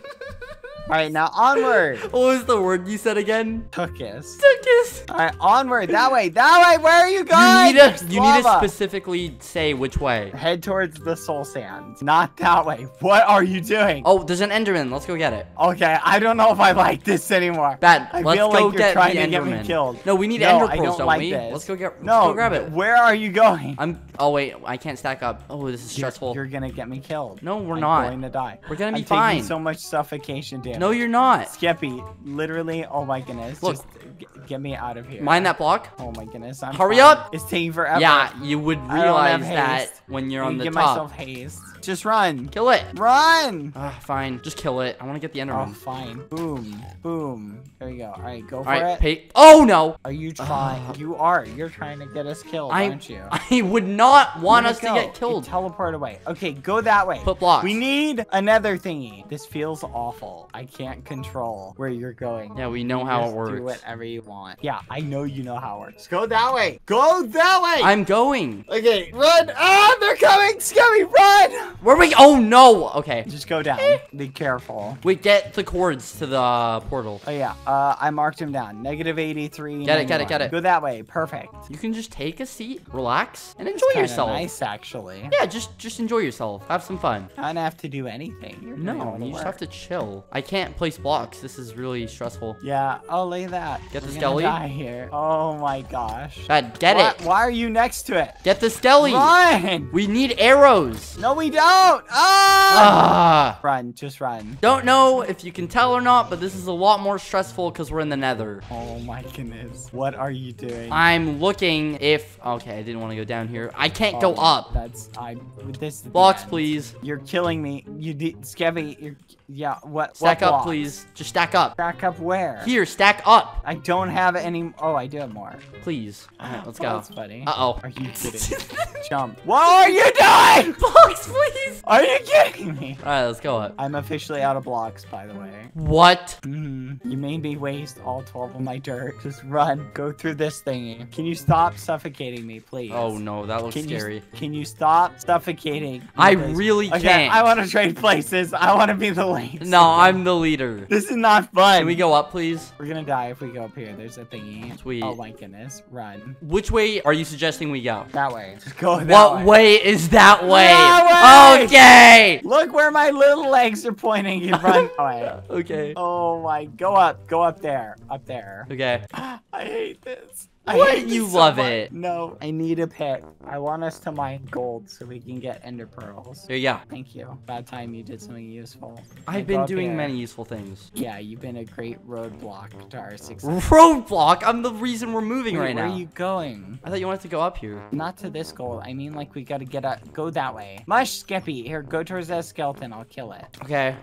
Speaker 2: All right, now onward. <laughs>
Speaker 1: What was the word you said again?
Speaker 2: Tuckus.
Speaker 1: Tuckus.
Speaker 2: All right, onward. That way. That way. Where are you going?
Speaker 1: You need to you need to specifically say which way.
Speaker 2: Head towards the soul sands. Not that way. What are you doing?
Speaker 1: Oh, there's an Enderman. Let's go get it.
Speaker 2: Okay, I don't know if I like this anymore.
Speaker 1: Bad.
Speaker 2: I
Speaker 1: let's
Speaker 2: feel
Speaker 1: go
Speaker 2: like you're
Speaker 1: get
Speaker 2: trying
Speaker 1: the
Speaker 2: to get
Speaker 1: Enderman.
Speaker 2: me killed.
Speaker 1: No, we need
Speaker 2: No,
Speaker 1: Ender pearls,
Speaker 2: don't like
Speaker 1: we?
Speaker 2: this.
Speaker 1: Let's go get.
Speaker 2: No,
Speaker 1: go grab it.
Speaker 2: where are you going?
Speaker 1: I'm. Oh wait, I can't stack up. Oh, this is
Speaker 2: You're-
Speaker 1: stressful.
Speaker 2: You're, gonna get me killed.
Speaker 1: No, we're
Speaker 2: I'm
Speaker 1: not.
Speaker 2: going to die.
Speaker 1: We're gonna be
Speaker 2: I'm
Speaker 1: fine.
Speaker 2: so much suffocation damage.
Speaker 1: No, you're not.
Speaker 2: Skeppy, literally, oh my goodness.
Speaker 1: Look.
Speaker 2: Just get me out of here.
Speaker 1: Mind that block.
Speaker 2: Oh my goodness. I'm
Speaker 1: Hurry
Speaker 2: fine.
Speaker 1: up.
Speaker 2: It's taking forever.
Speaker 1: Yeah, you would
Speaker 2: I don't have
Speaker 1: realize that when you're on
Speaker 2: can
Speaker 1: the
Speaker 2: give
Speaker 1: top.
Speaker 2: myself haste. Just run.
Speaker 1: Kill it.
Speaker 2: Run.
Speaker 1: Ah, fine. Just kill it. I want to get the
Speaker 2: Oh,
Speaker 1: Enderman.
Speaker 2: fine. Boom. Boom. There you go. All right, go
Speaker 1: All
Speaker 2: for
Speaker 1: right,
Speaker 2: it.
Speaker 1: pay. Oh no.
Speaker 2: Are you trying? you are. You're trying to get us killed,
Speaker 1: I
Speaker 2: aren't you? <laughs>
Speaker 1: I would not want
Speaker 2: Where'd
Speaker 1: us
Speaker 2: it
Speaker 1: to get killed.
Speaker 2: It teleport away. Okay, go that way.
Speaker 1: Put blocks.
Speaker 2: We need another thingy. This feels awful. I can't control where you're going.
Speaker 1: Yeah, we know
Speaker 2: You
Speaker 1: how it works.
Speaker 2: Do whatever you want. Yeah, I know you know how it works. Go that way. Go that way.
Speaker 1: I'm going.
Speaker 2: Okay, run. Ah, they're coming. Scummy, run.
Speaker 1: Where we? Oh no. Okay.
Speaker 2: Just go down. <laughs> Be careful.
Speaker 1: We get the cords to the portal.
Speaker 2: Oh yeah, uh, I marked him down. Negative 83.
Speaker 1: Get it, get it, get it.
Speaker 2: Go that way. Perfect.
Speaker 1: You can just take a seat, relax, and enjoy
Speaker 2: Kinda
Speaker 1: yourself.
Speaker 2: Nice, actually.
Speaker 1: Yeah, just just enjoy yourself. Have some fun.
Speaker 2: I don't have to do anything. You're
Speaker 1: No,
Speaker 2: all the
Speaker 1: you just
Speaker 2: work.
Speaker 1: have to chill. I can't place blocks. This is really stressful.
Speaker 2: Yeah. I'll lay that.
Speaker 1: Get the?
Speaker 2: Die here. Oh my gosh.
Speaker 1: Dad, get
Speaker 2: Why-
Speaker 1: it.
Speaker 2: Why are you next to it?
Speaker 1: Get the skelly.
Speaker 2: Run!
Speaker 1: We need arrows.
Speaker 2: No, we don't. Ah!
Speaker 1: Ah.
Speaker 2: Run, just run.
Speaker 1: Don't know if you can tell or not, but this is a lot more stressful because we're in the nether.
Speaker 2: Oh my goodness. What are you doing?
Speaker 1: I'm looking if... Okay, I didn't want to go down here. I can't go
Speaker 2: Oh,
Speaker 1: up.
Speaker 2: That's I. This.
Speaker 1: Blocks, please.
Speaker 2: You're killing me. You Skeppy. You're. Yeah. What?
Speaker 1: Stack
Speaker 2: what
Speaker 1: up,
Speaker 2: blocks?
Speaker 1: please. Just stack up.
Speaker 2: Stack up where?
Speaker 1: Here, stack up,
Speaker 2: I don't have any. Oh, I do have more.
Speaker 1: please. All right, let's <gasps>
Speaker 2: Oh,
Speaker 1: go.
Speaker 2: That's funny.
Speaker 1: Uh-oh.
Speaker 2: Are you <laughs> kidding? Jump. What are you doing? <laughs>
Speaker 1: Blocks, please.
Speaker 2: Are you kidding me?
Speaker 1: All right, let's go up.
Speaker 2: I'm officially out of blocks, by the way.
Speaker 1: What?
Speaker 2: Mhm. You made me waste all 12 of my dirt. Just run. Go through this thingy. Can you stop suffocating me, please?
Speaker 1: Oh no, that looks
Speaker 2: Can
Speaker 1: scary.
Speaker 2: you, can you stop suffocating?
Speaker 1: I really
Speaker 2: Okay,
Speaker 1: can't.
Speaker 2: I want to trade places. I want to be the lane.
Speaker 1: No, I'm the leader.
Speaker 2: This is not fun.
Speaker 1: Can we go up, please?
Speaker 2: We're gonna die if we go up here. There's a thingy.
Speaker 1: Sweet.
Speaker 2: Oh my goodness. Run.
Speaker 1: Which way are you suggesting we go?
Speaker 2: That way. Just go that
Speaker 1: what
Speaker 2: way.
Speaker 1: way. is that way?
Speaker 2: That way!
Speaker 1: Okay.
Speaker 2: Look where my little legs are pointing. You run away.
Speaker 1: Okay.
Speaker 2: Oh my. Go up. Go up there. Up there.
Speaker 1: Okay. <gasps>
Speaker 2: I hate this. I
Speaker 1: What?
Speaker 2: hate
Speaker 1: You
Speaker 2: so
Speaker 1: love
Speaker 2: much.
Speaker 1: it.
Speaker 2: No, I need a pick. I want us to mine gold so we can get ender pearls.
Speaker 1: Uh, yeah.
Speaker 2: Thank you. About time you did something useful.
Speaker 1: I've
Speaker 2: Go
Speaker 1: been doing
Speaker 2: here.
Speaker 1: many useful things.
Speaker 2: Yeah, you've been a great roadblock to our success.
Speaker 1: Roadblock. I'm the reason we're moving
Speaker 2: Wait,
Speaker 1: right
Speaker 2: where
Speaker 1: now.
Speaker 2: Where are you going?
Speaker 1: I thought you wanted to go up here.
Speaker 2: Not to this goal. I mean, like we gotta get a go that way. Mush, Skeppy, here, go towards that skeleton. I'll kill it.
Speaker 1: Okay.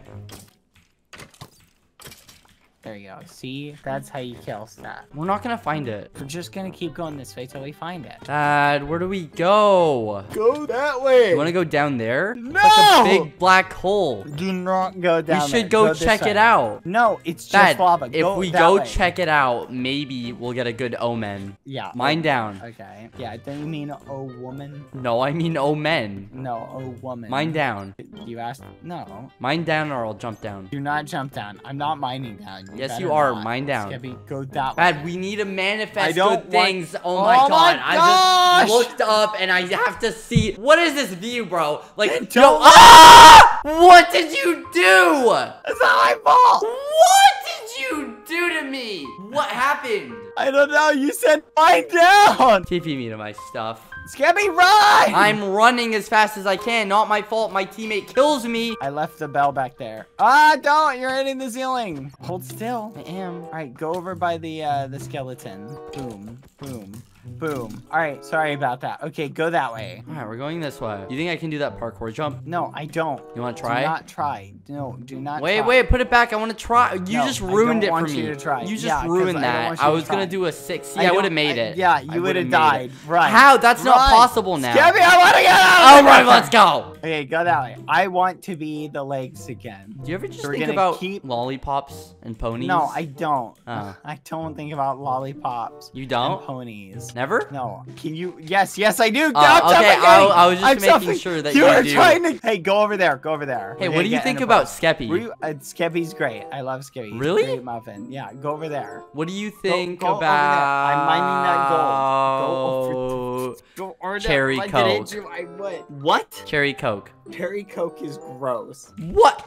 Speaker 2: There you go. See, that's how you kill stuff.
Speaker 1: We're not gonna find it.
Speaker 2: We're just gonna keep going this way till we find it.
Speaker 1: Dad, where do we go?
Speaker 2: Go that way.
Speaker 1: You wanna go down there? It's
Speaker 2: No!
Speaker 1: like a big black hole.
Speaker 2: Do not go down.
Speaker 1: we
Speaker 2: there.
Speaker 1: should go,
Speaker 2: this
Speaker 1: check it out.
Speaker 2: No, it's just
Speaker 1: Dad,
Speaker 2: lava.
Speaker 1: if
Speaker 2: Go
Speaker 1: we
Speaker 2: that
Speaker 1: go
Speaker 2: way.
Speaker 1: check it out, maybe we'll get a good omen.
Speaker 2: Yeah.
Speaker 1: Mine down.
Speaker 2: Okay. Yeah. Don't you mean a woman?
Speaker 1: No, I mean omen.
Speaker 2: No, a woman.
Speaker 1: Mine down.
Speaker 2: You asked? No.
Speaker 1: Mine down or I'll jump down.
Speaker 2: Do not jump down. I'm not mining down.
Speaker 1: Yes, you are.
Speaker 2: not.
Speaker 1: Mine down.
Speaker 2: Skeppy, go that way.
Speaker 1: Dad, we need to manifest good things. Oh
Speaker 2: Oh
Speaker 1: my
Speaker 2: my
Speaker 1: god. I just looked up and I have to see. What is this view, bro? Like, <laughs>
Speaker 2: Don't-
Speaker 1: yo, ah! What did you do?
Speaker 2: It's not my fault.
Speaker 1: What did you do to me? What happened?
Speaker 2: I don't know. You said mine down.
Speaker 1: TP me to my stuff.
Speaker 2: Skeppy, run!
Speaker 1: I'm running as fast as I can. Not my fault. My teammate kills me.
Speaker 2: I left the bell back there. Ah, don't! You're hitting the ceiling. Hold still.
Speaker 1: I am.
Speaker 2: All right, go over by the uh, the skeleton. Boom, boom, Boom. All right. Sorry about that. Okay, go that way.
Speaker 1: All right, we're going this way. You think I can do that parkour jump?
Speaker 2: No, I don't.
Speaker 1: You want to try?
Speaker 2: Do not try. No, do not.
Speaker 1: Wait,
Speaker 2: try.
Speaker 1: wait, put it back. I want to try. You
Speaker 2: No,
Speaker 1: just
Speaker 2: I
Speaker 1: ruined it for
Speaker 2: want
Speaker 1: me.
Speaker 2: you to try.
Speaker 1: You just
Speaker 2: Yeah,
Speaker 1: ruined
Speaker 2: I
Speaker 1: that. I
Speaker 2: to
Speaker 1: was gonna do a six.
Speaker 2: I
Speaker 1: Yeah, I, would have made
Speaker 2: I-
Speaker 1: it.
Speaker 2: yeah, you would
Speaker 1: would've
Speaker 2: died. Right.
Speaker 1: How? That's not possible now.
Speaker 2: Gabby, I want to get out.
Speaker 1: All right, let's go.
Speaker 2: Okay, go that way. I want to be the legs again.
Speaker 1: Do you ever just think about
Speaker 2: keep-
Speaker 1: lollipops and ponies?
Speaker 2: No, I don't.
Speaker 1: Oh.
Speaker 2: I don't think about lollipops
Speaker 1: You don't?
Speaker 2: ponies.
Speaker 1: Never?
Speaker 2: No. Can you? Yes, yes, I do.
Speaker 1: Uh,
Speaker 2: I'm
Speaker 1: okay. I- I was just
Speaker 2: I'm
Speaker 1: making
Speaker 2: suffocating.
Speaker 1: sure that
Speaker 2: you
Speaker 1: you
Speaker 2: are
Speaker 1: do.
Speaker 2: trying to. Hey, go over there. Go over there.
Speaker 1: Hey,
Speaker 2: We're
Speaker 1: what do you think about. Skeppy?
Speaker 2: Were you, uh, Skeppy's great. I love Skeppy. He's
Speaker 1: Really?
Speaker 2: Great muffin. Yeah, go over there.
Speaker 1: What do you think
Speaker 2: go over there.
Speaker 1: about
Speaker 2: I'm mining that gold. Go over- <laughs> Go.
Speaker 1: Cherry
Speaker 2: If I could hit
Speaker 1: Coke.
Speaker 2: you, I would. What?
Speaker 1: cherry coke?
Speaker 2: Cherry Coke is gross.
Speaker 1: What?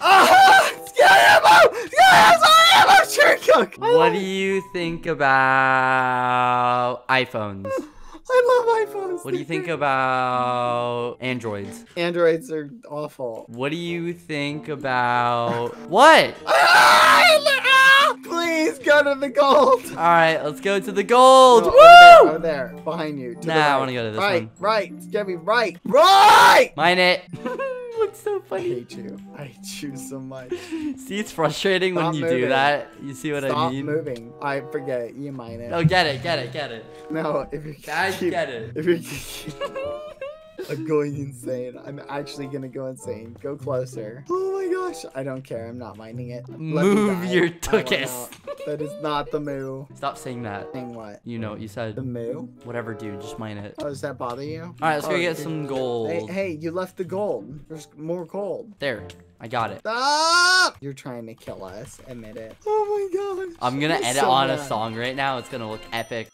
Speaker 2: Ah! Skeppy, Yes, I am a Cherry Coke.
Speaker 1: What do you think about iPhones? <laughs>
Speaker 2: I love iPhones.
Speaker 1: What do you think about Androids?
Speaker 2: Androids are awful.
Speaker 1: What do you think about what? <laughs>
Speaker 2: Please go to the gold. <laughs>
Speaker 1: All right, let's go to the gold.
Speaker 2: No,
Speaker 1: Woo!
Speaker 2: over there, over there, behind you. to the
Speaker 1: Nah, I
Speaker 2: right.
Speaker 1: wanna go to this
Speaker 2: right,
Speaker 1: one.
Speaker 2: Right, right, Gabby, right, right.
Speaker 1: Mine it. <laughs> <laughs> Looks so
Speaker 2: I
Speaker 1: funny.
Speaker 2: hate you. I hate you so much.
Speaker 1: See, it's frustrating when you
Speaker 2: moving.
Speaker 1: do that. You see what
Speaker 2: Stop
Speaker 1: I mean?
Speaker 2: Stop moving. I forget it. You mine it.
Speaker 1: No, get it, get it, get it.
Speaker 2: No, if you
Speaker 1: Guys,
Speaker 2: keep,
Speaker 1: get it.
Speaker 2: If you I'm going insane. I'm actually gonna go insane. Go closer. Oh my gosh. I don't care. I'm not minding it. Let
Speaker 1: Move your tuchus.
Speaker 2: That is not the moo.
Speaker 1: Stop saying that.
Speaker 2: Saying what?
Speaker 1: You know what you said.
Speaker 2: The moo?
Speaker 1: Whatever, dude. Just mine it.
Speaker 2: Oh, does that bother you?
Speaker 1: All right, let's go
Speaker 2: Oh,
Speaker 1: get
Speaker 2: you-
Speaker 1: some gold.
Speaker 2: Hey, hey, you left the gold. There's more gold.
Speaker 1: There, I got it.
Speaker 2: Stop! You're trying to kill us. Admit it. Oh my god.
Speaker 1: I'm gonna edit
Speaker 2: so
Speaker 1: on a song right now. It's gonna look epic.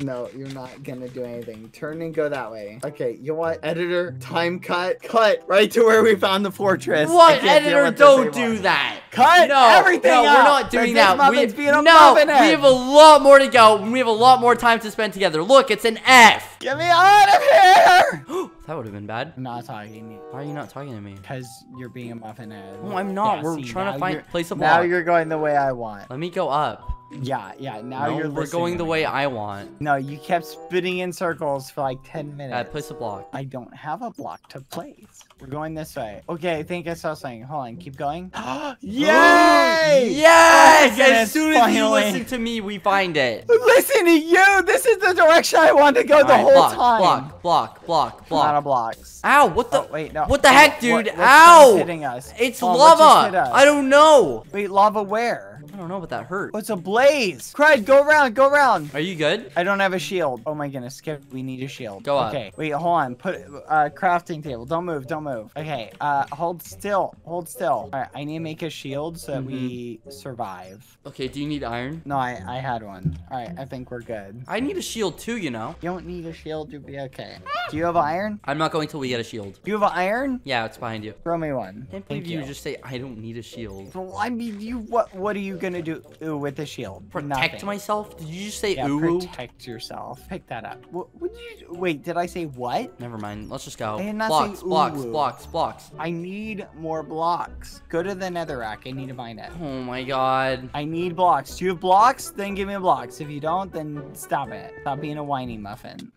Speaker 2: No, you're not gonna do anything. Turn and go that way. Okay, you know what? Editor, time cut. Cut right to where we found the fortress.
Speaker 1: What editor? Don't do that.
Speaker 2: Cut
Speaker 1: no,
Speaker 2: everything
Speaker 1: No, we're not doing
Speaker 2: This
Speaker 1: that.
Speaker 2: muffin's
Speaker 1: We,
Speaker 2: being a
Speaker 1: no, we have a lot more to go. We have a lot more time to spend together. Look, it's an F.
Speaker 2: Get me out of here! <gasps>
Speaker 1: that would have been bad.
Speaker 2: I'm not talking to you
Speaker 1: Why are you not talking to me?
Speaker 2: because you're being a muffin head.
Speaker 1: No, I'm not.
Speaker 2: Yeah,
Speaker 1: we're
Speaker 2: see,
Speaker 1: trying to find
Speaker 2: you're-
Speaker 1: place a
Speaker 2: Now
Speaker 1: block.
Speaker 2: you're going the way I want.
Speaker 1: Let me go up.
Speaker 2: Yeah, yeah. Now
Speaker 1: no,
Speaker 2: you're
Speaker 1: we're going
Speaker 2: to
Speaker 1: the
Speaker 2: me.
Speaker 1: way I want.
Speaker 2: No, you kept spinning in circles for like 10 minutes.
Speaker 1: Uh, place a block.
Speaker 2: I don't have a block to place. We're going this way. Okay, I think I saw something. Hold on, keep going. <gasps> Yay! Oh, yes! Oh
Speaker 1: as soon as you listen to me, we find it.
Speaker 2: Listen to you! This is the direction I wanted to go the
Speaker 1: Alright,
Speaker 2: whole
Speaker 1: block,
Speaker 2: time.
Speaker 1: block, block, block,
Speaker 2: I'm out of blocks.
Speaker 1: Ow! What the?
Speaker 2: Oh, wait, no.
Speaker 1: What the heck, dude?
Speaker 2: What-
Speaker 1: Ow!
Speaker 2: hitting us?
Speaker 1: It's
Speaker 2: Oh,
Speaker 1: lava.
Speaker 2: us?
Speaker 1: I don't know.
Speaker 2: Wait, lava where?
Speaker 1: I don't know, but that hurt.
Speaker 2: Oh, it's a blaze. Cried, go around, go around.
Speaker 1: Are you good?
Speaker 2: I don't have a shield. Oh my goodness, Skip, we need a shield.
Speaker 1: Go up.
Speaker 2: Okay, wait, hold on. Put uh crafting table. Don't move, don't move. Okay, uh hold still. Hold still. Alright, I need to make a shield so that we
Speaker 1: Mm-hmm.
Speaker 2: survive.
Speaker 1: Okay. Do you need iron?
Speaker 2: No, I I had one. Alright, I think we're good.
Speaker 1: I need a shield too. You know.
Speaker 2: You don't need a shield to be okay. Do you have iron?
Speaker 1: I'm not going till we get a shield.
Speaker 2: Do you have iron?
Speaker 1: Yeah, it's behind you.
Speaker 2: Throw me one.
Speaker 1: I can't
Speaker 2: Thank
Speaker 1: believe you just say I don't need a shield.
Speaker 2: Well, I mean, you what? What do you gonna do ooh, with the shield?
Speaker 1: Protect
Speaker 2: Nothing.
Speaker 1: myself? Did you just say
Speaker 2: Yeah,
Speaker 1: ooh?
Speaker 2: protect yourself. Pick that up. What? Would you? Wait, did I say what?
Speaker 1: Never mind. Let's just go. Blocks, blocks, blocks, blocks.
Speaker 2: I need more blocks. Go to the nether netherrack. I need to find it.
Speaker 1: Oh my god.
Speaker 2: I need blocks. Do you have blocks? Then give me blocks. If you don't, then stop it. Stop being a whiny muffin.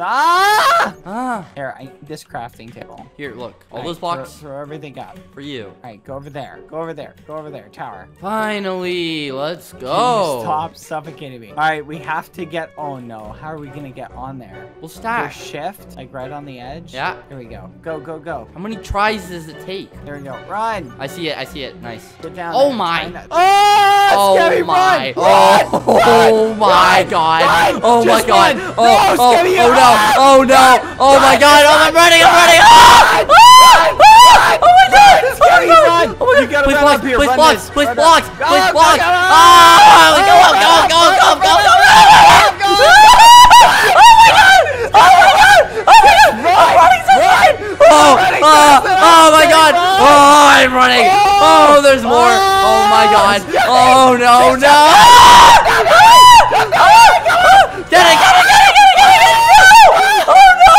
Speaker 2: Ah!
Speaker 1: Ah.
Speaker 2: Here, I this crafting table.
Speaker 1: Here, look. All
Speaker 2: Alright,
Speaker 1: those
Speaker 2: throw-
Speaker 1: blocks
Speaker 2: Throw, everything up.
Speaker 1: for you.
Speaker 2: All right, go over there. Go over there. Go over there. Tower.
Speaker 1: Finally, let's go.
Speaker 2: Stop suffocating me. All right, we have to get. Oh no, how are we gonna get on there?
Speaker 1: We'll
Speaker 2: Your
Speaker 1: stack.
Speaker 2: shift, like right on the edge.
Speaker 1: Yeah.
Speaker 2: Here we go. Go, go, go.
Speaker 1: How many tries does it take?
Speaker 2: There we go. Run.
Speaker 1: I see it. I see it. Nice.
Speaker 2: Get down.
Speaker 1: Oh
Speaker 2: there.
Speaker 1: my.
Speaker 2: Oh,
Speaker 1: Oh my.
Speaker 2: Run.
Speaker 1: Oh,
Speaker 2: Run.
Speaker 1: my
Speaker 2: Run.
Speaker 1: god. Oh my god. Oh,
Speaker 2: No,
Speaker 1: oh, oh
Speaker 2: run.
Speaker 1: No. Oh no. Oh my god. Oh, I'm running. I'm running. Ah! Ah! Ah! Oh my god. Oh my
Speaker 2: Skeppy,
Speaker 1: god.
Speaker 2: run.
Speaker 1: Oh my god.
Speaker 2: gotta
Speaker 1: Place
Speaker 2: run
Speaker 1: blocks.
Speaker 2: up here.
Speaker 1: Place
Speaker 2: Run
Speaker 1: blocks.
Speaker 2: this.
Speaker 1: Place
Speaker 2: Run
Speaker 1: blocks.
Speaker 2: up.
Speaker 1: Place
Speaker 2: Go,
Speaker 1: blocks.
Speaker 2: go, go.
Speaker 1: Ah! Go, go, go, go, go, go. go.
Speaker 2: run,
Speaker 1: Oh my god. Oh my god. Oh my god. I'm running so fast. Oh, oh,
Speaker 2: enough.
Speaker 1: oh my god. Oh, I'm running.
Speaker 2: Oh.
Speaker 1: Oh, there's more. Oh my god. Oh no, no. Get it, get it, get it, get it, get it, get it. No. Oh no.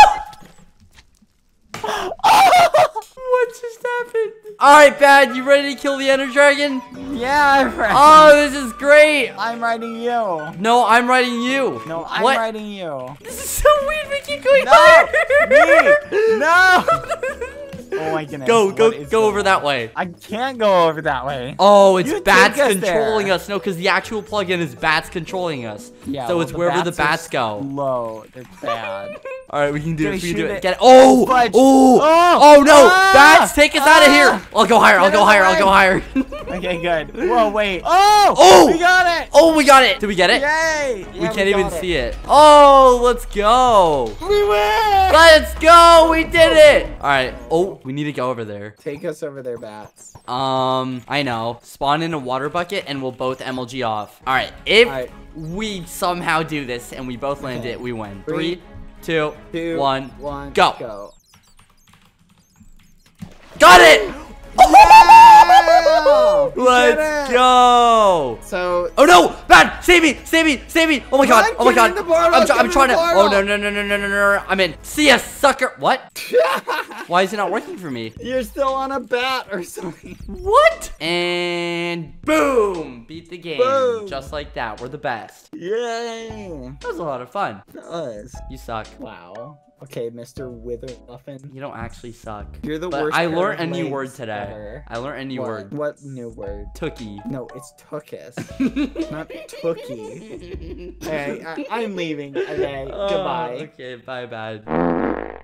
Speaker 1: What just happened? All right, Bad, you ready to kill the Ender Dragon?
Speaker 2: Yeah, friend.
Speaker 1: Oh, this is great.
Speaker 2: I'm riding you.
Speaker 1: No, I'm riding you.
Speaker 2: No, I'm
Speaker 1: what?
Speaker 2: writing you.
Speaker 1: This is so weird. We keep going
Speaker 2: No,
Speaker 1: higher.
Speaker 2: me. No. <laughs> Oh my goodness.
Speaker 1: Go, go, go
Speaker 2: going
Speaker 1: over that way.
Speaker 2: I can't go over that way.
Speaker 1: Oh, it's
Speaker 2: You
Speaker 1: bats
Speaker 2: us
Speaker 1: controlling
Speaker 2: there.
Speaker 1: us. No, because the actual plugin is bats controlling us.
Speaker 2: Yeah.
Speaker 1: so
Speaker 2: well,
Speaker 1: it's wherever the
Speaker 2: are
Speaker 1: bats go.
Speaker 2: Low. They're bad. <laughs>
Speaker 1: All right, we can do
Speaker 2: Gonna
Speaker 1: it. We can do it.
Speaker 2: it.
Speaker 1: Get it. Oh,
Speaker 2: Fudge.
Speaker 1: oh,
Speaker 2: Oh,
Speaker 1: oh no!
Speaker 2: ah,
Speaker 1: bats, take us out of here.
Speaker 2: ah.
Speaker 1: I'll go higher. I'll go higher. I'll go higher. <laughs>
Speaker 2: okay, good. <laughs> Whoa, wait. Oh.
Speaker 1: Oh!
Speaker 2: We got it.
Speaker 1: oh, we got it. Did we get it?
Speaker 2: Yay.
Speaker 1: we can't even see it. Oh, let's go.
Speaker 2: We win.
Speaker 1: Let's go. We did it. All right. Oh, we need to go over there.
Speaker 2: Take us over there, bats.
Speaker 1: Um, I know. Spawn in a water bucket and we'll both MLG off. All right. If
Speaker 2: All right.
Speaker 1: we somehow do this and we both land
Speaker 2: Okay.
Speaker 1: it, we win.
Speaker 2: Three,
Speaker 1: Three, two,
Speaker 2: Two,
Speaker 1: one.
Speaker 2: one,
Speaker 1: go.
Speaker 2: Go.
Speaker 1: Got it.
Speaker 2: Yeah!
Speaker 1: Let's go.
Speaker 2: So
Speaker 1: Oh no! Bad! Save me! Save me! Save me! Oh my god!
Speaker 2: Run,
Speaker 1: Oh my god! I'm, try- I'm trying to. Oh no no no no no no no! I'm in. See ya, sucker! What? <laughs> Why is it not working for me?
Speaker 2: you're still on a bat or something.
Speaker 1: What? And boom! Beat the game.
Speaker 2: Boom.
Speaker 1: Just like that. We're the best.
Speaker 2: Yay!
Speaker 1: That was a lot of fun.
Speaker 2: Us.
Speaker 1: You suck.
Speaker 2: Wow. Okay, Mr. Withermuffin.
Speaker 1: You don't actually suck.
Speaker 2: You're the
Speaker 1: But
Speaker 2: worst.
Speaker 1: I learned a new word today.
Speaker 2: ever.
Speaker 1: I learned a new
Speaker 2: what?
Speaker 1: word.
Speaker 2: What new word?
Speaker 1: Tookie.
Speaker 2: No, it's tookus, <laughs> not tookie. <laughs> Okay, I, I'm leaving. Okay,
Speaker 1: Oh,
Speaker 2: goodbye.
Speaker 1: Okay, bye bye.